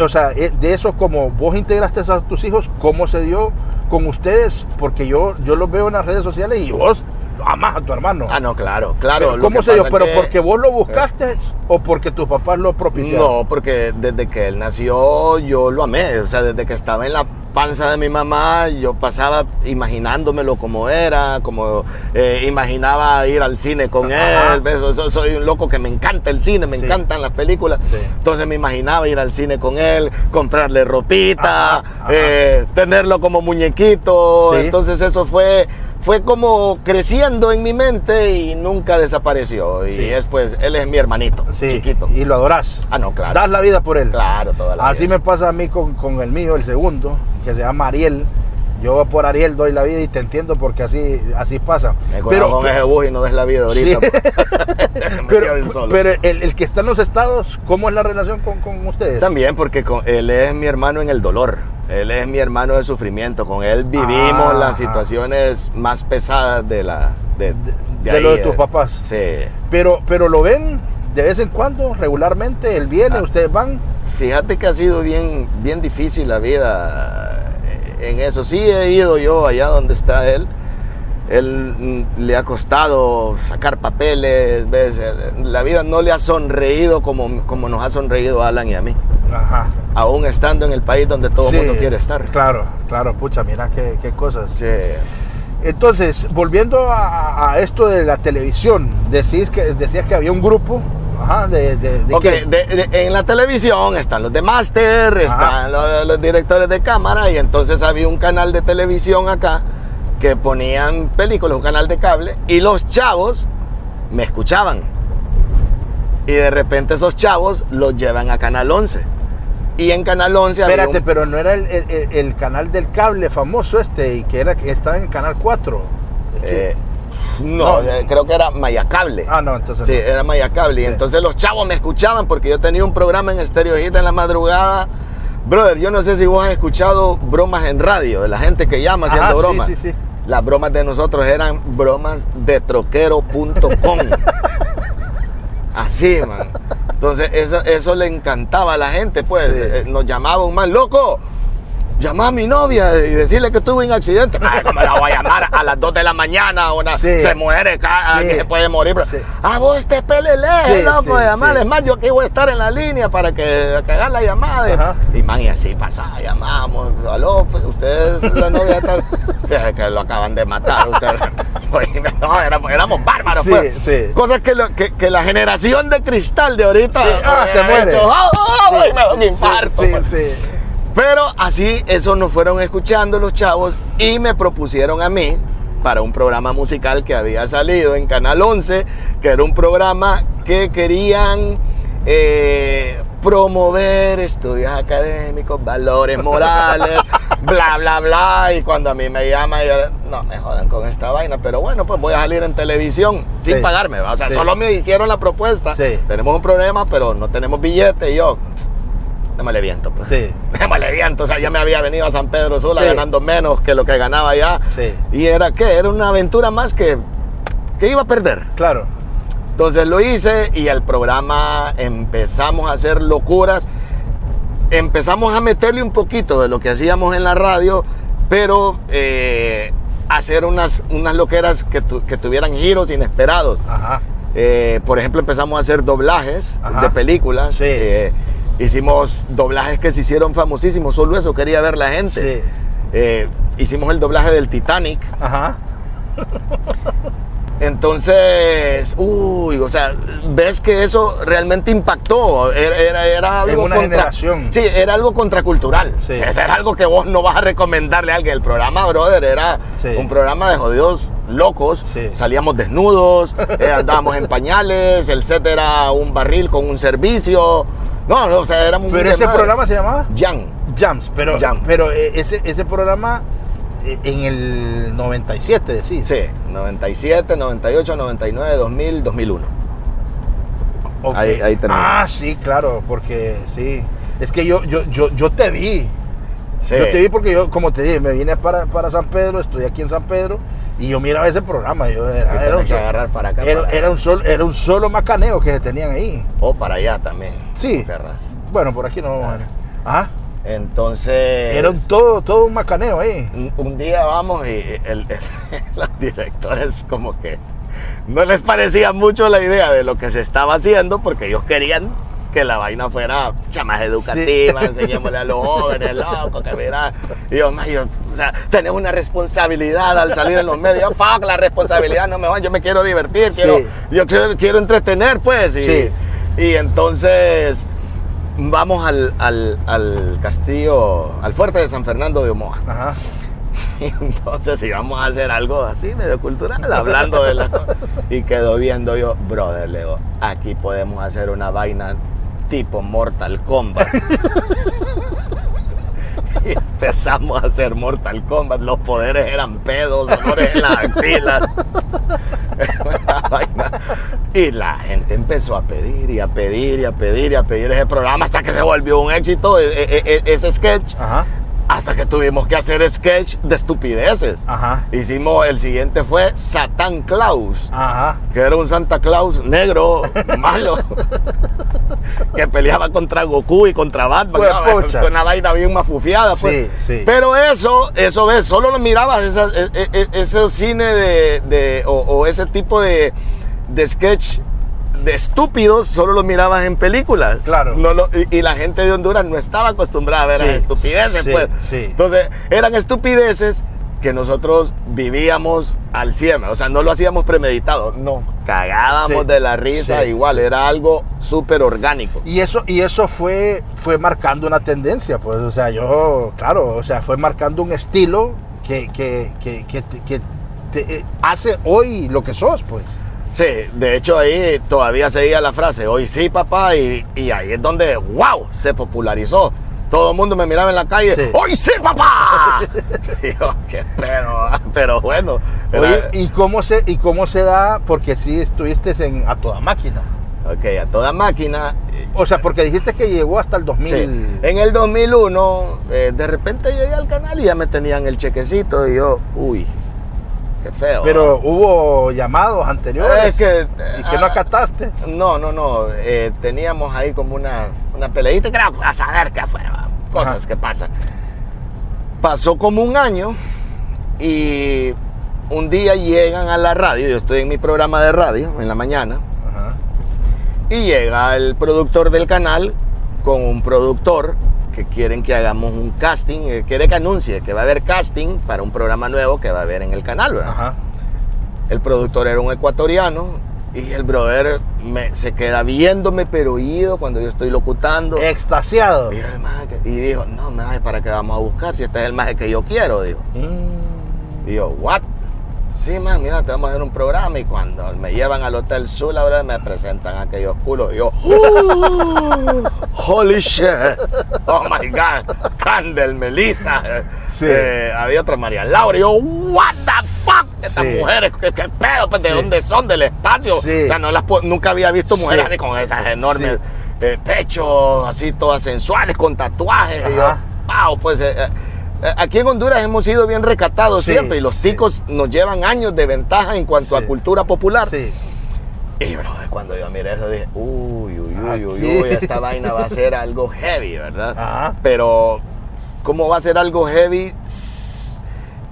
o sea, eh, de eso como vos integraste a tus hijos, ¿cómo se dio con ustedes? Porque yo, yo los veo en las redes sociales y vos amás a tu hermano.
Ah, no, claro, claro.
Pero ¿Cómo se dio? ¿Pero
que-
porque vos lo buscaste o porque tus papás lo propiciaron?
No, porque desde que él nació yo lo amé. O sea, desde que estaba en la panza de mi mamá, yo pasaba imaginándomelo como era, como eh, imaginaba ir al cine con
Ajá.
él. Soy un loco que me encanta el cine, me
Sí.
encantan las películas.
Sí.
Entonces me imaginaba ir al cine con él, comprarle ropita,
Ajá, ajá.
eh, tenerlo como muñequito.
Sí.
Entonces eso fue... Fue como creciendo en mi mente y nunca desapareció. Y
Sí.
es pues, él es mi hermanito,
Sí,
chiquito.
y lo adorás.
Ah, no, claro.
Das la vida por él.
Claro, toda la
Así
vida.
me pasa a mí con, con el mío, el segundo, que se llama Ariel. Yo por Ariel doy la vida y te entiendo porque así, así pasa.
Me pero, con ese bus y no des la vida ahorita.
Sí.
pues.
Pero pero el, el que está en los estados, ¿cómo es la relación con, con ustedes?
También porque con- él es mi hermano en el dolor. Él es mi hermano de sufrimiento. Con él vivimos
Ah,
las situaciones más pesadas de la de,
de
ahí,
lo de tus papás.
Sí.
Pero, pero lo ven de vez en cuando, regularmente. Él viene,
Ah.
ustedes van.
Fíjate que ha sido bien, bien difícil la vida eh, en eso. Sí he ido yo allá donde está él. Él mm, le ha costado sacar papeles, ¿ves? Eh, La vida no le ha sonreído como, como nos ha sonreído a Alan y a mí.
Ajá.
Aún estando en el país donde todo el
Sí,
mundo quiere estar.
Claro, claro, pucha, mira qué, qué cosas.
Sí.
Entonces, volviendo a, a esto de la televisión, decís que, decías que había un grupo ajá, de, de, de
Ok,
qué?
de- de- en la televisión están los de máster, están los, los directores de cámara y entonces había un canal de televisión acá que ponían películas, un canal de cable y los chavos me escuchaban. Y de repente esos chavos los llevan a Canal 11. Y en Canal 11 había
Espérate,
un-
pero no era el, el- el- el canal del cable famoso este y que era que estaba en Canal 4.
eh, no,
No.
eh, creo que era Mayacable.
ah, no, entonces.
Sí,
no.
era Mayacable. Y
Sí.
entonces los chavos me escuchaban porque yo tenía un programa en Estéreo Hit en la madrugada. Brother, yo no sé si vos has escuchado bromas en radio de la gente que llama haciendo
Ajá, sí,
bromas.
sí, sí.
Las bromas de nosotros eran bromas de troquero.com. Así, man. Entonces, eso, eso le encantaba a la gente, pues.
Sí.
Eh, Nos llamaba un man, loco, llama a mi novia y decirle que tuve un accidente. Ay, ¿cómo la voy a llamar a las 2 de la mañana? Una,
Sí.
Se muere,
Sí.
que se puede morir. Pero,
Sí.
A vos te pelele, loco,
sí,
llamarle.
sí.
Es más, yo aquí voy a estar en la línea para que, que hagan la llamada.
Ajá.
Y man, y así pasaba, llamamos. Aló, pues, usted es la novia de tal. Fíjate que lo acaban de matar. Usted. Oye, no, éramos, éramos bárbaros, pues.
sí.
Cosas que, lo- que, que la generación de cristal de ahorita.
Sí, ah, se
ha
muere.
hecho, ¡Ah, ah,
Sí,
me da un infarto.
sí,
pues. Pero así, eso nos fueron escuchando los chavos y me propusieron a mí para un programa musical que había salido en Canal 11, que era un programa que querían eh, promover estudios académicos, valores morales, bla, bla, bla. Y cuando a mí me llama, yo, no me jodan con esta vaina, pero bueno, pues voy a salir en televisión sin
Sí.
pagarme. ¿va? O sea,
Sí.
solo me hicieron la propuesta.
Sí.
Tenemos un problema, pero no tenemos billete. Y yo, démosle viento, pues.
Sí.
Démosle viento, o sea, ya me había venido a San Pedro Sula
Sí.
ganando menos que lo que ganaba allá.
Sí.
Y era que era una aventura más que, que iba a perder.
Claro.
Entonces lo hice y el programa empezamos a hacer locuras. Empezamos a meterle un poquito de lo que hacíamos en la radio, pero eh, hacer unas, unas loqueras que, tu- que tuvieran giros inesperados.
Ajá.
Eh, por ejemplo, empezamos a hacer doblajes
Ajá.
de películas.
Sí.
Eh, hicimos doblajes que se hicieron famosísimos, solo eso quería ver la gente.
Sí.
Eh, hicimos el doblaje del Titanic.
Ajá.
Entonces, uy, o sea, ves que eso realmente impactó. Era, era, era algo
una generación.
Sí, era algo contracultural.
Sí.
O sea, era algo que vos no vas a recomendarle a alguien. El programa, brother, era
Sí.
un programa de jodidos locos.
Sí.
Salíamos desnudos, eh, andábamos en pañales, el set era un barril con un servicio. No, no, o sea, era un
Pero ese
desmadre.
programa se llamaba
Jan.
Jams, pero,
Jam.
pero eh, ese, ese programa eh, en el 97, decís.
Sí, 97, 98, 99, 2000, 2001.
Ok.
Ahí- ahí tenemos.
Ah, sí, claro, porque sí. Es que yo, yo, yo, yo te vi.
Sí.
Yo te vi porque yo, como te dije, me vine para, para San Pedro, estoy aquí en San Pedro y yo miraba ese programa. Yo era, era un,
que
sol-
agarrar para acá.
era,
para-
era un sol, era un solo macaneo que se tenían ahí.
O para allá también.
Sí.
Perras.
Bueno, por aquí no vamos a ver. Ah,
Entonces.
era un, todo, todo un macaneo ahí.
un, un día vamos y el, el- los directores como que no les parecía mucho la idea de lo que se estaba haciendo porque ellos querían que la vaina fuera más educativa, enseñémosle a los jóvenes, loco, que mira. Y yo, "Ma, yo, o sea, tenés una responsabilidad al salir en los medios. Fuck, la responsabilidad no me va, yo me quiero divertir, quiero,
Sí.
yo quiero, quiero entretener, pues. Y,
Sí.
y entonces vamos al, al- al castillo, al fuerte de San Fernando de Omoa.
Ajá.
Entonces íbamos a hacer algo así, medio cultural, hablando de la cosa. Y quedó viendo yo, brother, le digo, aquí podemos hacer una vaina tipo Mortal Kombat. Y empezamos a hacer Mortal Kombat. Los poderes eran pedos, olores en las axilas. Y la gente empezó a pedir y a pedir y a pedir y a pedir ese programa hasta que se volvió un éxito e- e- e- ese sketch
Ajá.
Hasta que tuvimos que hacer sketch de estupideces.
Ajá.
Hicimos, el siguiente fue Satan Claus,
Ajá.
que era un Santa Claus negro, malo, que peleaba contra Goku y contra Batman.
Pues.
Una vaina bien mafufiada, pues.
Sí, sí.
Pero eso, eso ves, solo lo mirabas, esa- e- e- e- ese cine de, de- o, o ese tipo de, de sketch de estúpidos, solo lo mirabas en películas.
Claro.
No lo- y, y la gente de Honduras no estaba acostumbrada a ver
Sí,
esas estupideces,
sí,
pues.
sí.
Entonces, eran estupideces que nosotros vivíamos al 100, o sea, no lo hacíamos premeditado, nos cagábamos
Sí,
de la risa,
sí.
igual, era algo súper orgánico.
Y eso, y eso fue, fue marcando una tendencia, pues, o sea, yo, claro, o sea, fue marcando un estilo que, que, que, que te- que te eh, hace hoy lo que sos, pues.
Sí, de hecho ahí todavía seguía la frase, hoy sí papá, y, y ahí es donde, wow, se popularizó. Todo el mundo me miraba en la calle,
Sí.
hoy sí papá. Qué pedo, ah, pero bueno. era-
Oye, ¿y cómo se, y cómo se da? Porque sí estuviste en a toda máquina.
ok, a toda máquina.
O sea, porque dijiste que llegó hasta el 2000.
Sí. En el 2001, eh, de repente llegué al canal y ya me tenían el chequecito y yo, uy, qué feo.
Pero hubo llamados anteriores
Es que,
y que no
ah,
acataste.
No, no, no. eh, teníamos ahí como una, una peleita que era a saber qué fue. Cosas
Ajá.
que pasan. Pasó como un año y un día llegan a la radio. Yo estoy en mi programa de radio en la mañana.
Ajá.
Y llega el productor del canal con un productor que quieren que hagamos un casting, eh, quiere que anuncie que va a haber casting para un programa nuevo que va a haber en el canal, ¿verdad?
Ajá.
El productor era un ecuatoriano y el brother me- se queda viéndome pero oído cuando yo estoy locutando.
Extasiado.
Y, yo, "El que-" y dijo, no, maje, ¿para qué vamos a buscar si este es el maje que yo quiero? Dijo.
Mm.
Y yo, ¿what? Sí, man, mira, te vamos a hacer un programa. Y cuando me llevan al Hotel Sula, brother, me presentan aquellos culos. Y yo, "Uh, holy shit. Oh my God. Candel, Melissa.
Sí.
Eh, había otra María Laura. Y yo, what the fuck? Estas
Sí.
mujeres, ¿qué, qué pedo? Pues, ¿De
Sí.
dónde son? ¿Del espacio? O sea, no las nunca había visto mujeres
Sí.
así con esas enormes eh, pechos, así todas sensuales, con tatuajes. Y yo, wow, pues. eh, eh, Aquí en Honduras hemos sido bien recatados
Sí,
siempre y los
sí.
ticos nos llevan años de ventaja en cuanto
Sí.
a cultura popular.
Sí.
Y brother, cuando yo miré eso dije, uy, uy, uy, uy, uy, esta vaina va a ser algo heavy, ¿verdad?
Ajá.
Pero, ¿cómo va a ser algo heavy?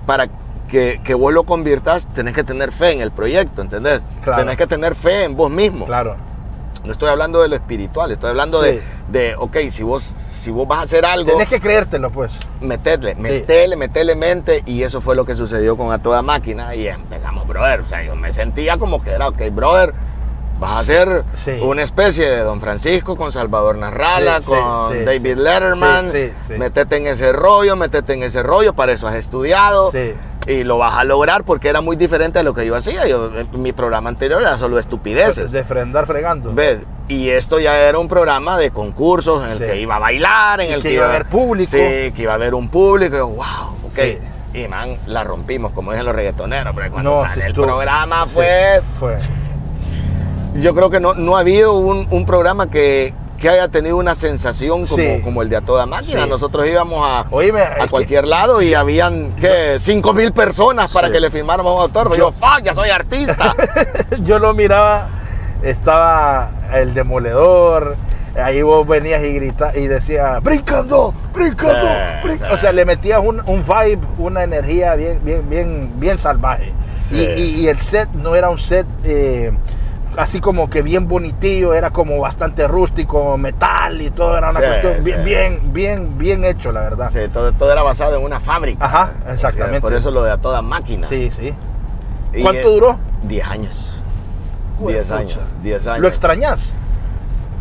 Para que, que vos lo conviertas, tenés que tener fe en el proyecto, ¿entendés?
Claro.
Tenés que tener fe en vos mismo.
Claro.
No estoy hablando de lo espiritual, estoy hablando de, de, ok, si vos, si vos vas a hacer algo,
Tenés que creértelo, pues.
meterle, meterle, meterle mente y eso fue lo que sucedió con A Toda Máquina y empezamos brother, o sea, yo me sentía como que era, ok, brother, vas a ser
Sí.
una especie de Don Francisco con Salvador Narrala,
Sí,
con
sí,
David. Letterman,
Sí, sí, sí.
métete en ese rollo, métete en ese rollo, para eso has estudiado.
Sí.
Y lo vas a lograr porque era muy diferente a lo que yo hacía. Yo, en mi programa anterior era solo estupideces.
De frendar fregando.
¿Ves? Y esto ya era un programa de concursos en el que iba a bailar, en
Y
el
que iba a haber público.
Sí, que iba a haber un público. y yo, wow, ok.
Sí.
Y man, la rompimos, como dicen los reggaetoneros, pero cuando
No,
sale el programa fue.
fue.
Yo creo que no, no ha habido un, un programa que, que haya tenido una sensación como,
Sí.
como el de A Toda Máquina.
Sí.
Nosotros íbamos a,
Oíme,
a
que-
cualquier lado y habían, ¿qué? 5 mil personas para
Sí.
que le firmáramos un autor.
Yo-
Yo, fuck, ya soy artista.
yo lo miraba, estaba el demoledor, ahí vos venías y gritabas y decías, brincando, brincando,
Eh,
brin-".
eh.
o sea, le metías un, un vibe, una energía bien, bien, bien, bien salvaje. Y- y el set no era un set eh, así como que bien bonitillo, era como bastante rústico, metal y todo, era una
Sí,
cuestión bien,
sí.
bien, bien, bien hecho, la verdad.
Sí, todo, todo era basado en una fábrica.
Ajá,
O sea,
exactamente.
Por eso lo de A Toda Máquina.
Sí, sí.
Y,
¿Cuánto
eh,
duró?
10 años.
Jue
10
pucha.
años. 10 años.
¿Lo extrañas?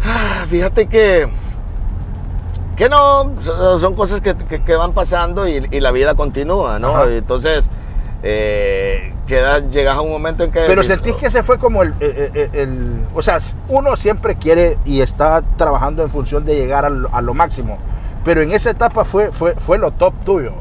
Ah, Fíjate que. Que no, so- son cosas que, que- que van pasando y, y la vida continúa, ¿no?
Ajá.
Entonces, eh, queda, llegas a un momento en que.
Pero
decís,
sentís que ese fue como el, el- el- el- O sea, uno siempre quiere y está trabajando en función de llegar a lo, a lo máximo. Pero en esa etapa fue, fue, fue lo top tuyo.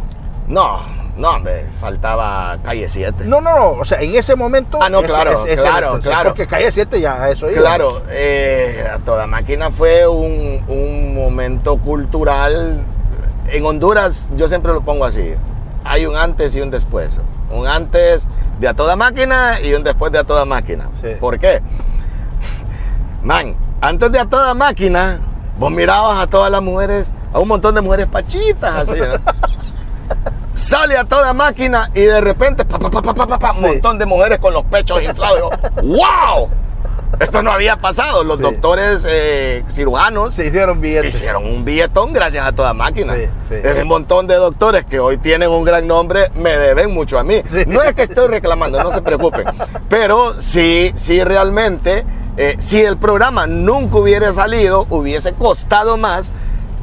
No, no, hombre, faltaba calle 7.
No, no, no. O sea, en ese momento.
Ah, no,
ese-
claro,
ese- ese
claro, claro.
Porque calle 7 ya a eso iba.
Claro, eh, a toda máquina fue un, un momento cultural. En Honduras, yo siempre lo pongo así: hay un antes y un después. Un antes de a toda máquina y un después de a toda máquina.
Sí.
¿Por qué? Man, antes de a toda máquina, vos mirabas a todas las mujeres, a un montón de mujeres pachitas así. ¿no? Sale a toda máquina y de repente, pa, pa, pa, pa, pa, pa, pa,
Sí.
un montón de mujeres con los pechos inflados. ¡Wow! Esto no había pasado. Los
Sí.
doctores eh, cirujanos
Se hicieron billetes.
hicieron un billetón gracias a toda máquina.
Sí, sí.
Ese montón de doctores que hoy tienen un gran nombre me deben mucho a mí. No es que estoy reclamando, no se preocupen. Pero sí, sí realmente, eh, si el programa nunca hubiera salido, hubiese costado más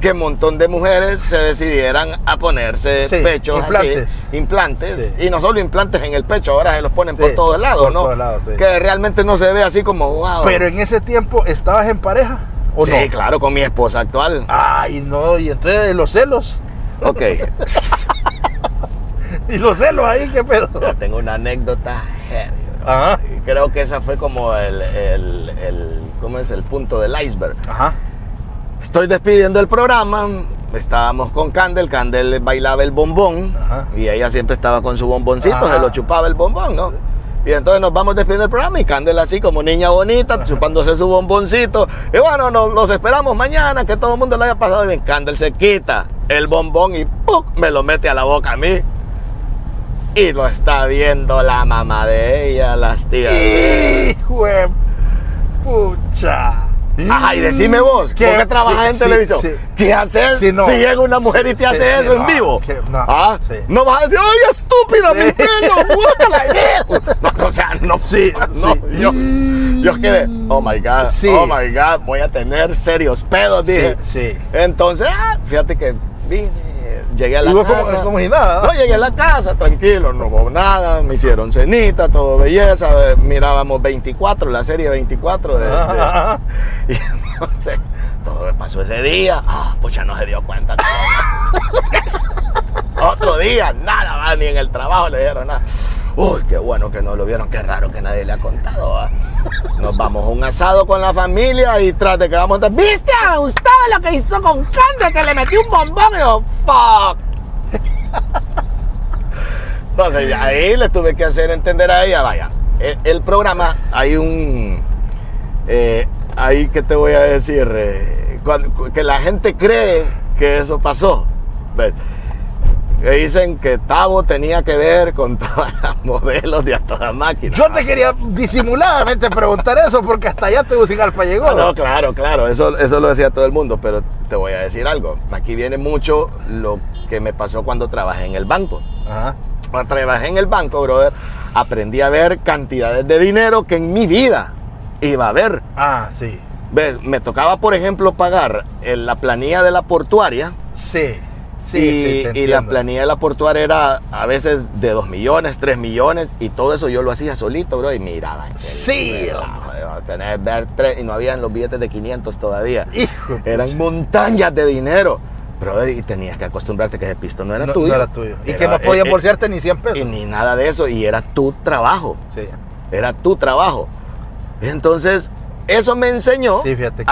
que un montón de mujeres se decidieran a ponerse
Sí,
pechos así,
implantes.
implantes
Sí.
y no solo implantes en el pecho, ahora se los ponen por
Sí,
todos lados,
por
¿no?
todos lados, sí.
Que realmente no se ve así como wow.
Pero en ese tiempo, ¿estabas en pareja? ¿O
sí,
no?
claro, con mi esposa actual.
Ay, no. Y entonces los celos.
Ok.
Y los celos ahí, ¿qué pedo?
Yo tengo una anécdota heavy.
Ajá.
Creo que esa fue como el, el, el- ¿cómo es? El punto del iceberg.
Ajá.
Estoy despidiendo el programa. Estábamos con Candel. Candel bailaba el bombón.
Ajá.
Y ella siempre estaba con su bomboncito.
Ajá.
Se lo chupaba el bombón, ¿no? Y entonces nos vamos despidiendo el programa y Candel así como niña bonita, chupándose su bomboncito. Y bueno, nos, los esperamos mañana, que todo el mundo lo haya pasado bien. Candel se quita el bombón y ¡pum! me lo mete a la boca a mí. Y lo está viendo la mamá de ella, las tías.
Hijo de pucha.
Ajá, y decime vos,
¿Qué?
¿por qué trabajas en televisión?
sí.
¿Qué haces
no.
si llega una mujer y te hace eso en vivo?
que- no,
¿Ah?
sí.
No vas a decir, ¡ay, estúpida, mi pelo! ¡Guácala! No, o sea, no.
Sí,
no. Yo, yo quedé, oh my God,
Sí.
oh my God, voy a tener serios pedos, dije.
Sí, sí.
Entonces, ah, fíjate que llegué a la
Y vos
casa.
como, como si nada.
No, llegué a la casa, tranquilo, no hubo nada, me hicieron cenita, todo belleza, eh, mirábamos 24, la serie 24 de, y entonces, todo me pasó ese día, ah, pues ya no se dio cuenta. Otro día, nada más, ni en el trabajo le dieron nada. Uy, qué bueno que no lo vieron, qué raro que nadie le ha contado. ¿va? Nos vamos a un asado con la familia y tras de que vamos a ¿viste a Gustavo lo que hizo con Cande? Que le metió un bombón y yo, fuck. Entonces ahí le tuve que hacer entender a ella, vaya, el, programa hay un, eh, ahí que te voy a decir, Eh, que la gente cree que eso pasó. ¿ves? Que dicen que Tavo tenía que ver con todas las modelos de a toda máquina.
Yo te quería disimuladamente preguntar eso porque hasta allá Tegucigalpa llegó.
Ah, no, claro, claro, eso, eso lo decía todo el mundo, pero te voy a decir algo. Aquí viene mucho lo que me pasó cuando trabajé en el banco.
Ajá.
cuando trabajé en el banco, brother, aprendí a ver cantidades de dinero que en mi vida iba a ver.
Ah, sí.
Ve, Me tocaba, por ejemplo, pagar en la planilla de la portuaria.
Sí. Sí,
y,
sí, te
y la planilla de la portuaria era a veces de 2 millones, 3 millones, y todo eso yo lo hacía solito, bro, y miraba.
Sí,
tener, ver tres, y no habían los billetes de 500 todavía.
Hijo
Eran montañas de dinero. Brother, y tenías que acostumbrarte que ese pisto no era
no,
tuyo.
no era tuyo. Y
Era-
que no podías
eh, eh,
bolsearte ni 100 pesos.
y ni nada de eso, y era tu trabajo.
Sí.
Era tu trabajo. Entonces, eso me enseñó
Sí, fíjate que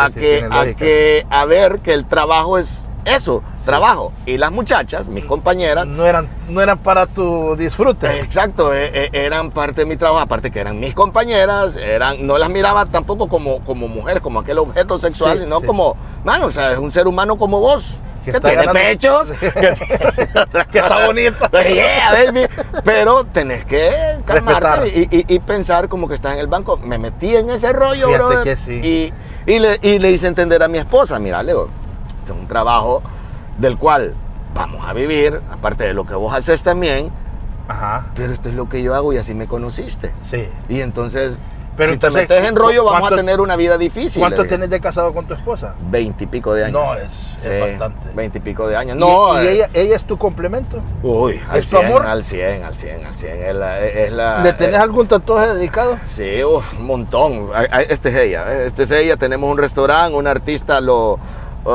a, que a ver que el trabajo es eso, trabajo. Y las muchachas, mis compañeras,
No eran, no eran para tu disfrute.
Exacto, eh, eh, eran parte de mi trabajo, aparte que eran mis compañeras, eran, no las miraba tampoco como, como mujeres, como aquel objeto sexual,
Sí,
sino
sí.
como, mano, o sea, es un ser humano como vos.
Que
Que, tiene
ganando-
pechos, que,
Que está bonito.
Yeah, baby. Pero tenés que calmarte y, y- y pensar como que estás en el banco. Me metí en ese rollo,
sí.
Y, y le, y le hice entender a mi esposa, mira, Leo, este es un trabajo del cual vamos a vivir, aparte de lo que vos haces también,
Ajá.
pero esto es lo que yo hago y así me conociste.
Sí.
Y entonces,
Pero
si
entonces,
te metes en rollo, vamos a
¿cuánto-
tener una vida difícil.
¿Cuánto tenés de casado con tu esposa?
Veintipico de años.
No, es- es bastante.
Veintipico de años.
¿Y-
No,
¿Y,
eh,
ella, ella es tu complemento?
Uy, al
¿Es tu
100,
amor?
al 100, al 100, al 100. Es la, es la-
¿Le tenés
eh,
algún tatuaje dedicado?
Sí, uf, un montón. Este es ella, eh, este es ella. Tenemos un restaurante, un artista lo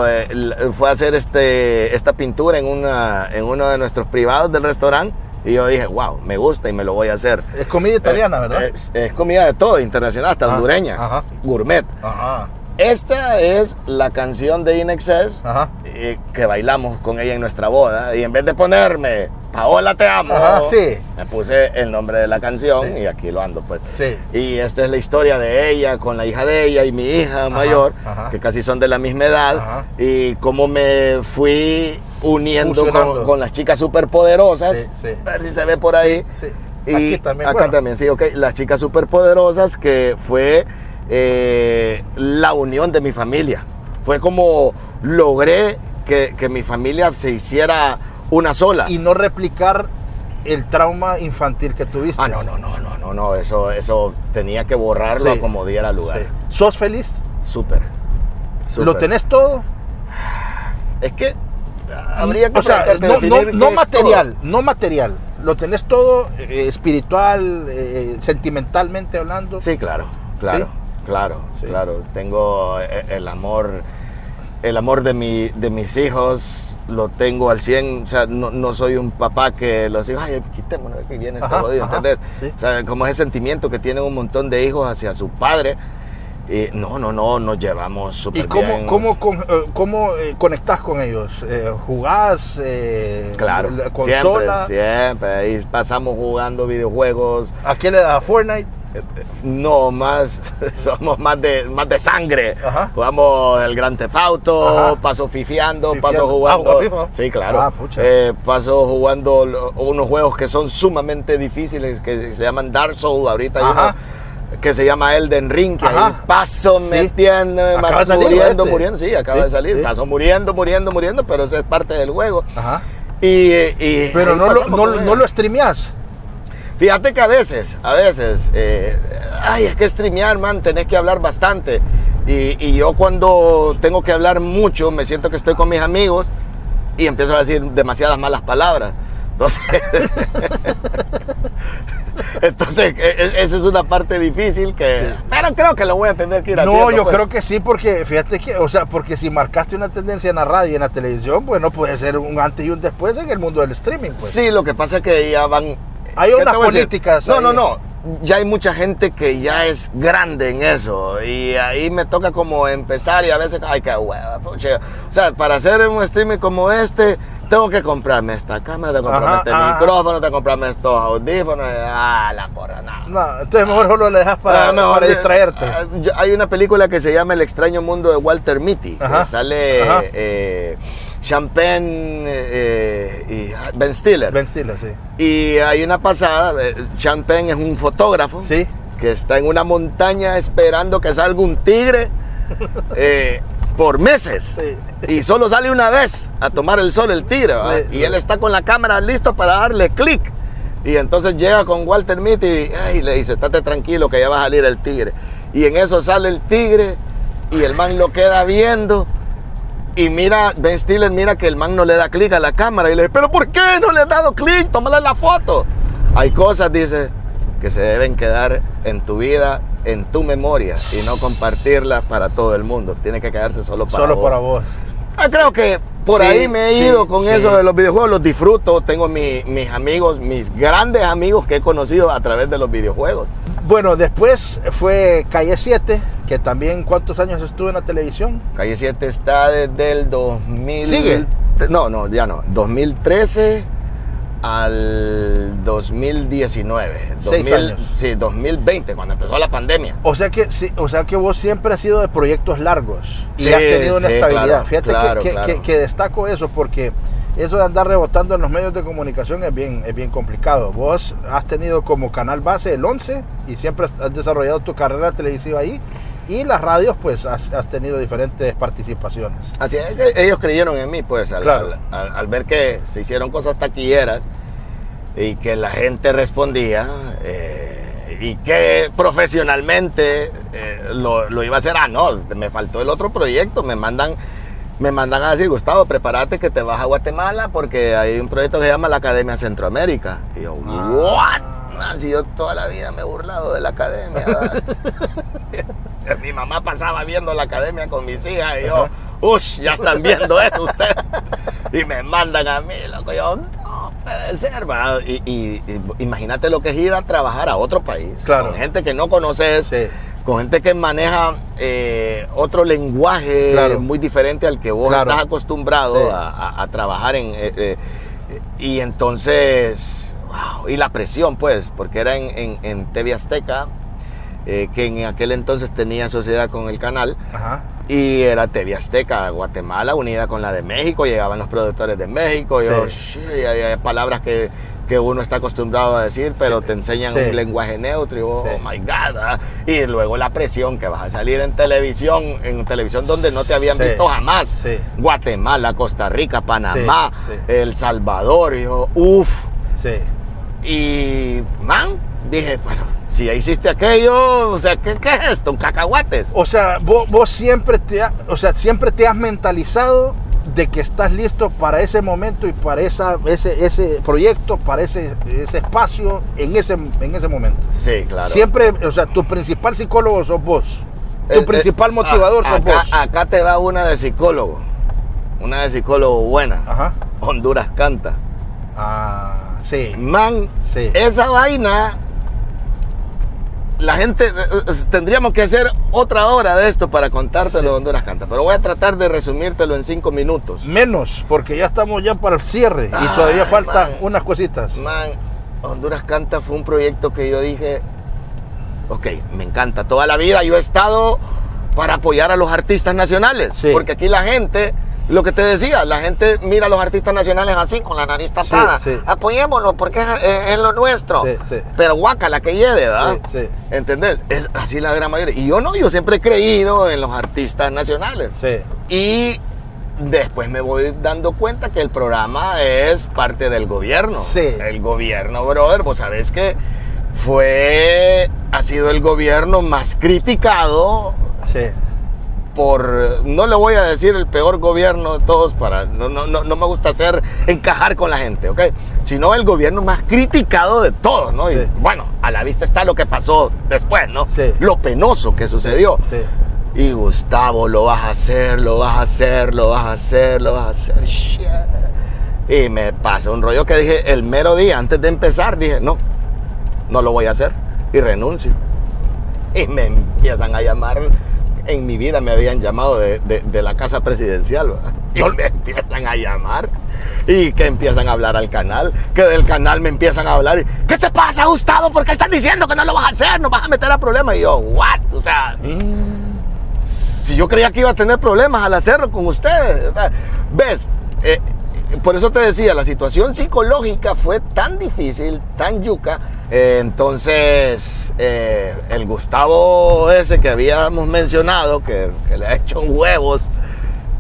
eh, fue a hacer este, esta pintura en, una, en uno de nuestros privados del restaurante. Y yo dije, wow, me gusta y me lo voy a hacer.
Es comida italiana,
Eh,
¿verdad?
Es, es comida de todo, internacional, hasta
Ah,
hondureña,
ajá.
gourmet.
Ajá.
Esta es la canción de In Excess eh, que bailamos con ella en nuestra boda. Y en vez de ponerme Paola te amo,
Ajá, sí.
me puse el nombre de la canción
Sí.
y aquí lo ando pues.
Sí.
Y esta es la historia de ella con la hija de ella y mi hija mayor,
ajá.
que casi son de la misma edad. Y cómo me fui uniendo con, con las chicas superpoderosas.
Sí, sí.
A ver si se ve por ahí.
Sí.
Y
Aquí también.
Acá
bueno.
también, sí, ok. Las chicas superpoderosas, que fue eh, la unión de mi familia. Fue como logré que, que mi familia se hiciera una sola.
Y no replicar el trauma infantil que tuviste.
ah, no, no, no, no, no, no. Eso, eso tenía que borrarlo
Sí.
como diera lugar.
Sí. ¿Sos feliz?
Súper.
¿Lo tenés todo?
Es que habría que
o sea, no, material, no material. Lo tenés todo eh, espiritual, eh, sentimentalmente hablando.
Sí, claro, claro, claro,
Sí.
claro. Tengo eh, el amor, el amor de, mi, de mis hijos. Lo tengo al 100, o sea, no, no soy un papá que los hijos, ay, quitémonos que viene este
Ajá,
jodido,
ajá,
¿entendés?
sí.
O sea, como ese sentimiento que tienen un montón de hijos hacia su padre. Y no, no, no, nos llevamos súper
¿Y cómo,
bien.
cómo, con- eh, cómo eh, conectás con ellos? Eh, ¿Jugás? eh,
Claro,
la consola?
siempre, siempre. Ahí pasamos jugando videojuegos.
¿A quién le da Fortnite?
No, más, somos más de, más de sangre.
Ajá.
Jugamos el Gran Theft Auto,
Ajá.
paso fifiando, paso jugando.
Ah, ¿juega FIFA?
Sí, claro.
Ah.
Eh, paso jugando unos juegos que son sumamente difíciles, que se llaman Dark Souls. Ahorita hay
Ajá.
uno que se llama Elden Ring, que
Ajá.
ahí paso
Sí.
metiendo,
Acaba de salir,
muriendo,
este.
muriendo. Sí, acaba
Sí,
de salir.
sí.
Paso muriendo, muriendo, muriendo, pero eso es parte del juego.
Ajá.
Y, y
Pero no lo, no, no lo streameás.
Fíjate que a veces, a veces, eh, ay, es que streamear, man, tenés que hablar bastante. Y, y yo cuando tengo que hablar mucho, me siento que estoy con mis amigos y empiezo a decir demasiadas malas palabras. Entonces, entonces e- e- esa es una parte difícil que... Pero creo que lo voy a tener que ir haciendo.
No, yo
pues.
creo que sí, porque fíjate que, o sea, porque si marcaste una tendencia en la radio y en la televisión, pues no puede ser un antes y un después en el mundo del streaming, pues.
Sí, lo que pasa es que ya van...
Hay
¿qué te
unas políticas
No,
ahí.
no, no. Ya hay mucha gente que ya es grande en eso. Y ahí me toca como empezar y a veces, ay, qué hueva. O sea, para hacer un streaming como este, tengo que comprarme esta cámara, tengo que comprarme este
ajá.
micrófono, tengo que comprarme estos audífonos. Ah, la porra, nada.
No, entonces mejor solo le dejas para,
Ah,
para distraerte.
ah, hay una película que se llama El extraño mundo de Walter Mitty. que sale
ajá.
eh, Champagne eh, y ah, Ben Stiller.
Ben Stiller, sí.
Y hay una pasada, eh, Champagne es un fotógrafo
Sí.
que está en una montaña esperando que salga un tigre eh, por meses.
Sí.
Y solo sale una vez a tomar el sol el tigre. Y él está con la cámara listo para darle clic. Y entonces llega con Walter Mitty y ay, le dice, estate tranquilo que ya va a salir el tigre. Y en eso sale el tigre y el man lo queda viendo. Y mira, Ben Stiller mira que el man no le da clic a la cámara y le dice, pero ¿por qué no le has dado clic? Tómale la foto. Hay cosas, dice, que se deben quedar en tu vida, en tu memoria y no compartirlas para todo el mundo. Tiene que quedarse solo para
Solo
vos.
para vos.
Ah, creo que por
Sí,
ahí me he
sí,
ido con
sí.
eso de los videojuegos, los disfruto, tengo mi- mis amigos, mis grandes amigos que he conocido a través de los videojuegos.
Bueno, después fue Calle 7, que también cuántos años estuvo en la televisión.
Calle 7 está desde el 2000...
¿Sigue?
No, no, ya no. 2013 al 2019.
Seis
2000
años.
Sí, 2020, cuando empezó la pandemia.
O sea que sí, o sea que vos siempre has sido de proyectos largos y
Sí,
has tenido una
sí,
estabilidad.
claro,
Fíjate que-
claro,
que,
claro.
que- que destaco eso porque eso de andar rebotando en los medios de comunicación es bien, es bien complicado. Vos has tenido como canal base el 11 y siempre has desarrollado tu carrera televisiva ahí y las radios pues has, has tenido diferentes participaciones.
Así es que ellos creyeron en mí, pues, al,
Claro.
al- al- al ver que se hicieron cosas taquilleras y que la gente respondía eh, y que profesionalmente eh, lo, lo iba a hacer. Ah, no, me faltó el otro proyecto, me mandan, me mandan a decir, Gustavo, prepárate que te vas a Guatemala porque hay un proyecto que se llama la Academia Centroamérica. Y yo,
Ah.
¿what? Man, si yo toda la vida me he burlado de la academia. Mi mamá pasaba viendo la academia con mis hijas y yo, uff, ya están viendo eso ustedes. Y me mandan a mí, loco. Yo, no puede ser, ¿verdad? Y, y- y imagínate lo que es ir a trabajar a otro país.
Claro.
Con gente que no conoces,
Sí.
con gente que maneja eh, otro lenguaje
Claro.
muy diferente al que vos
Claro.
estás acostumbrado
Sí.
a, a- a trabajar en. eh, eh, y entonces, wow, y la presión, pues, porque era en, en, en TV Azteca, eh, que en aquel entonces tenía sociedad con el canal,
Ajá.
y era TV Azteca, Guatemala, unida con la de México, llegaban los productores de México, y yo,
Sí.
Hay, hay palabras que, que uno está acostumbrado a decir, pero te enseñan
Sí.
un lenguaje neutro, y vos,
Sí.
oh my God, ¿ah? y luego la presión que vas a salir en televisión, en televisión donde no te habían
Sí.
visto jamás,
Sí.
Guatemala, Costa Rica, Panamá,
Sí, sí.
El Salvador, y yo, uff,
Sí.
y man, dije, bueno, si ya hiciste aquello, o sea, ¿qué, qué es esto? ¿Un cacahuates?
O sea, vos, vos siempre te ha- o sea, siempre te has mentalizado de que estás listo para ese momento y para esa, ese, ese proyecto, para ese, ese espacio en ese, en ese momento.
Sí, claro.
Siempre, o sea, tu principal psicólogo sos vos. Tu principal motivador
a-
sos
acá,
vos.
Acá te va una de psicólogo. Una de psicólogo buena.
Ajá.
Honduras canta.
Ah, sí.
Man,
Sí.
esa vaina. La gente. eh, eh, Tendríamos que hacer otra hora de esto para contártelo
Sí.
de Honduras canta. Pero voy a tratar de resumírtelo en cinco minutos.
Menos, porque ya estamos ya para el cierre y
Ay,
todavía faltan
man.
unas cositas.
Man, Honduras Canta fue un proyecto que yo dije, ok, me encanta. Toda la vida yo he estado para apoyar a los artistas nacionales.
Sí.
Porque aquí la gente, lo que te decía, la gente mira a los artistas nacionales así, con la nariz tapada.
Sí, sí.
Apoyémoslo porque es, es- es lo nuestro.
Sí, sí.
Pero guaca, la que lleve, ¿verdad?
Sí, sí.
¿Entendés? Es así la gran mayoría. Y yo no, yo siempre he creído en los artistas nacionales.
Sí.
Y después me voy dando cuenta que el programa es parte del gobierno.
Sí.
El gobierno, brother, vos sabés que fue, ha sido el gobierno más criticado
Sí.
Por, no le voy a decir el peor gobierno de todos, para, no, no, no, no me gusta hacer encajar con la gente, ¿ok? Sino el gobierno más criticado de todos, ¿no? Y bueno, a la vista está lo que pasó después, ¿no?
Sí.
Lo penoso que sucedió.
Sí.
Y Gustavo, lo vas a hacer, lo vas a hacer, lo vas a hacer, lo vas a hacer. Shit. Y me pasa un rollo que dije el mero día, antes de empezar, dije, no, no lo voy a hacer. Y renuncio. Y me empiezan a llamar, en mi vida me habían llamado de, de- de la casa presidencial. ¿verdad? Y me empiezan a llamar. Y que empiezan a hablar al canal, que del canal me empiezan a hablar. y, ¿Qué te pasa, Gustavo? ¿Por qué estás diciendo que no lo vas a hacer? ¿Nos vas a meter a problemas? Y yo, ¿what? O sea, si yo creía que iba a tener problemas al hacerlo con ustedes. ¿Ves? Eh, por eso te decía, la situación psicológica fue tan difícil, tan yuca. Eh, entonces, eh, el Gustavo ese que habíamos mencionado, que, que le ha hecho huevos,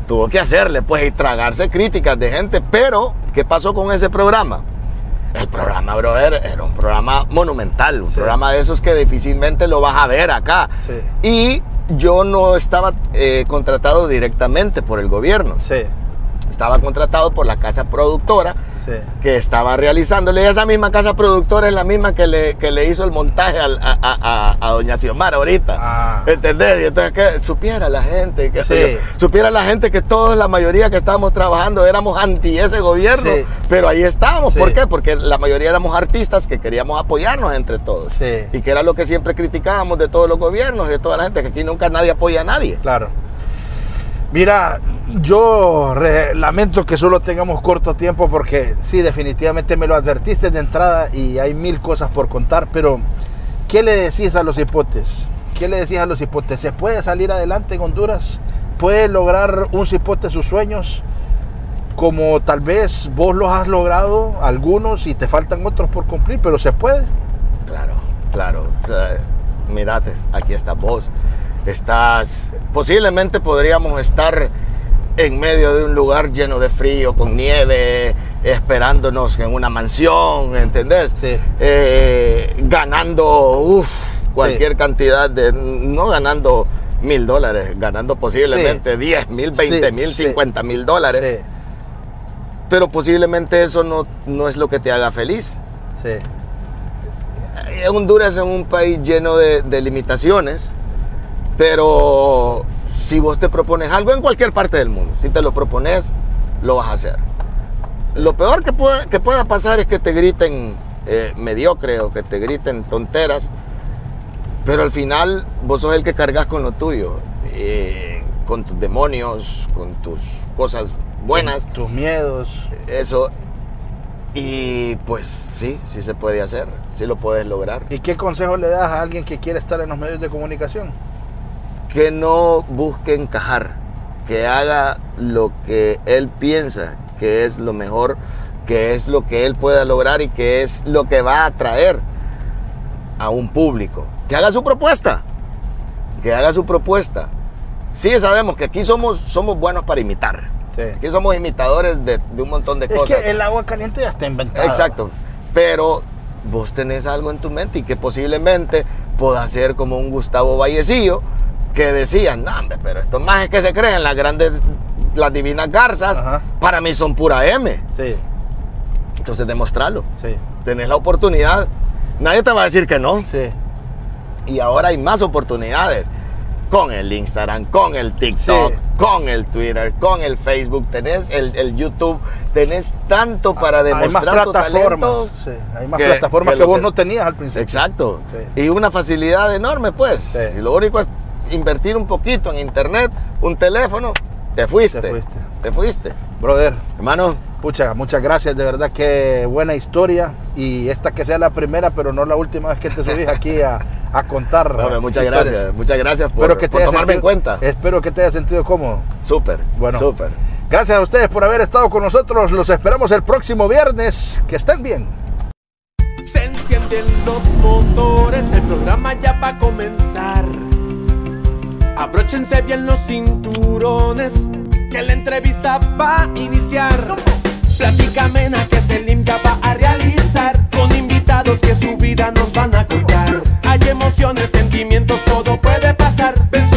tuvo que hacerle, pues, y tragarse críticas de gente. Pero, ¿qué pasó con ese programa? El programa, brother, era un programa monumental, un
Sí.
programa de esos que difícilmente lo vas a ver acá.
Sí.
Y yo no estaba eh, contratado directamente por el gobierno,
Sí,
estaba contratado por la casa productora
sí.
que estaba realizándole. Y esa misma casa productora es la misma que le, que le hizo el montaje al- a, a- a- a doña Xiomara ahorita.
Ah.
¿Entendés? Y entonces que supiera la gente, que
Sí.
supiera la gente que todos, la mayoría que estábamos trabajando éramos anti ese gobierno,
Sí.
pero ahí estábamos. ¿Por qué? Porque la mayoría éramos artistas que queríamos apoyarnos entre todos. Y que era lo que siempre criticábamos de todos los gobiernos y de toda la gente, que aquí nunca nadie apoya a nadie.
Claro. Mira, yo lamento que solo tengamos corto tiempo porque sí, definitivamente me lo advertiste de entrada y hay mil cosas por contar, pero ¿qué le decís a los hipotes? ¿Qué le decís a los hipotes? ¿Se puede salir adelante en Honduras? ¿Puede lograr un cipote sus sueños? Como tal vez vos los has logrado, algunos, y te faltan otros por cumplir, pero se puede.
Claro, claro. Mirate, aquí estás vos. Estás. Posiblemente podríamos estar en medio de un lugar lleno de frío, con nieve, esperándonos en una mansión, ¿entendés?
Sí.
Eh, ganando cualquier cantidad de. No ganando mil dólares, ganando posiblemente 10 mil, 20 mil. 50 mil dólares.
Sí,
Pero posiblemente eso no, no es lo que te haga feliz.
sí,
Honduras es un país lleno de, de limitaciones, pero si vos te propones algo en cualquier parte del mundo, si te lo propones, lo vas a hacer. Lo peor que pueda, que pueda pasar es que te griten eh, mediocre o que te griten tonteras, pero al final vos sos el que cargas con lo tuyo, eh, con tus demonios, con tus cosas buenas,
Tus miedos.
eso. Y pues sí, sí se puede hacer, sí lo puedes lograr.
¿Y qué consejo le das a alguien que quiere estar en los medios de comunicación?
Que no busque encajar, que haga lo que él piensa que es lo mejor, que es lo que él pueda lograr y que es lo que va a atraer a un público. Que haga su propuesta, que haga su propuesta. Sí, sabemos que aquí somos, somos buenos para imitar.
Sí.
Aquí somos imitadores de, de un montón de
Es
cosas.
que el agua caliente ya está inventada.
Exacto. Pero vos tenés algo en tu mente y que posiblemente pueda ser como un Gustavo Vallecillo que decían, no, hombre, pero estos más que se creen, las grandes, las divinas garzas,
Ajá.
para mí son pura M.
Sí,
Entonces demostralo.
sí,
Tenés la oportunidad. Nadie te va a decir que no.
sí.
Y ahora hay más oportunidades. Con el Instagram, con el TikTok,
Sí.
con el Twitter, con el Facebook, tenés el, el YouTube, tenés tanto para
hay más
demostrar tu
plataformas.
talento.
sí, hay más
que-
plataformas
que
vos no tenías al principio.
Exacto.
Sí.
Y una facilidad enorme, pues. Y lo único es invertir un poquito en internet, un teléfono, te fuiste.
Te fuiste.
Te fuiste.
Brother,
Hermano,
pucha, muchas gracias, de verdad que buena historia. Y esta que sea la primera, pero no la última vez que te subís aquí a, a contar.
hombre, muchas
historias.
gracias. Muchas gracias por,
Espero que te
por tomarme en cuenta.
Espero que te haya sentido cómodo.
Súper.
Bueno.
Súper.
Gracias a ustedes por haber estado con nosotros. Los esperamos el próximo viernes. Que estén bien.
Se encienden los motores, el programa ya va a comenzar. Abróchense bien los cinturones, que la entrevista va a iniciar. Plática amena que Selim ya va a realizar, con invitados que su vida nos van a contar. Hay emociones, sentimientos, todo puede pasar. Ven,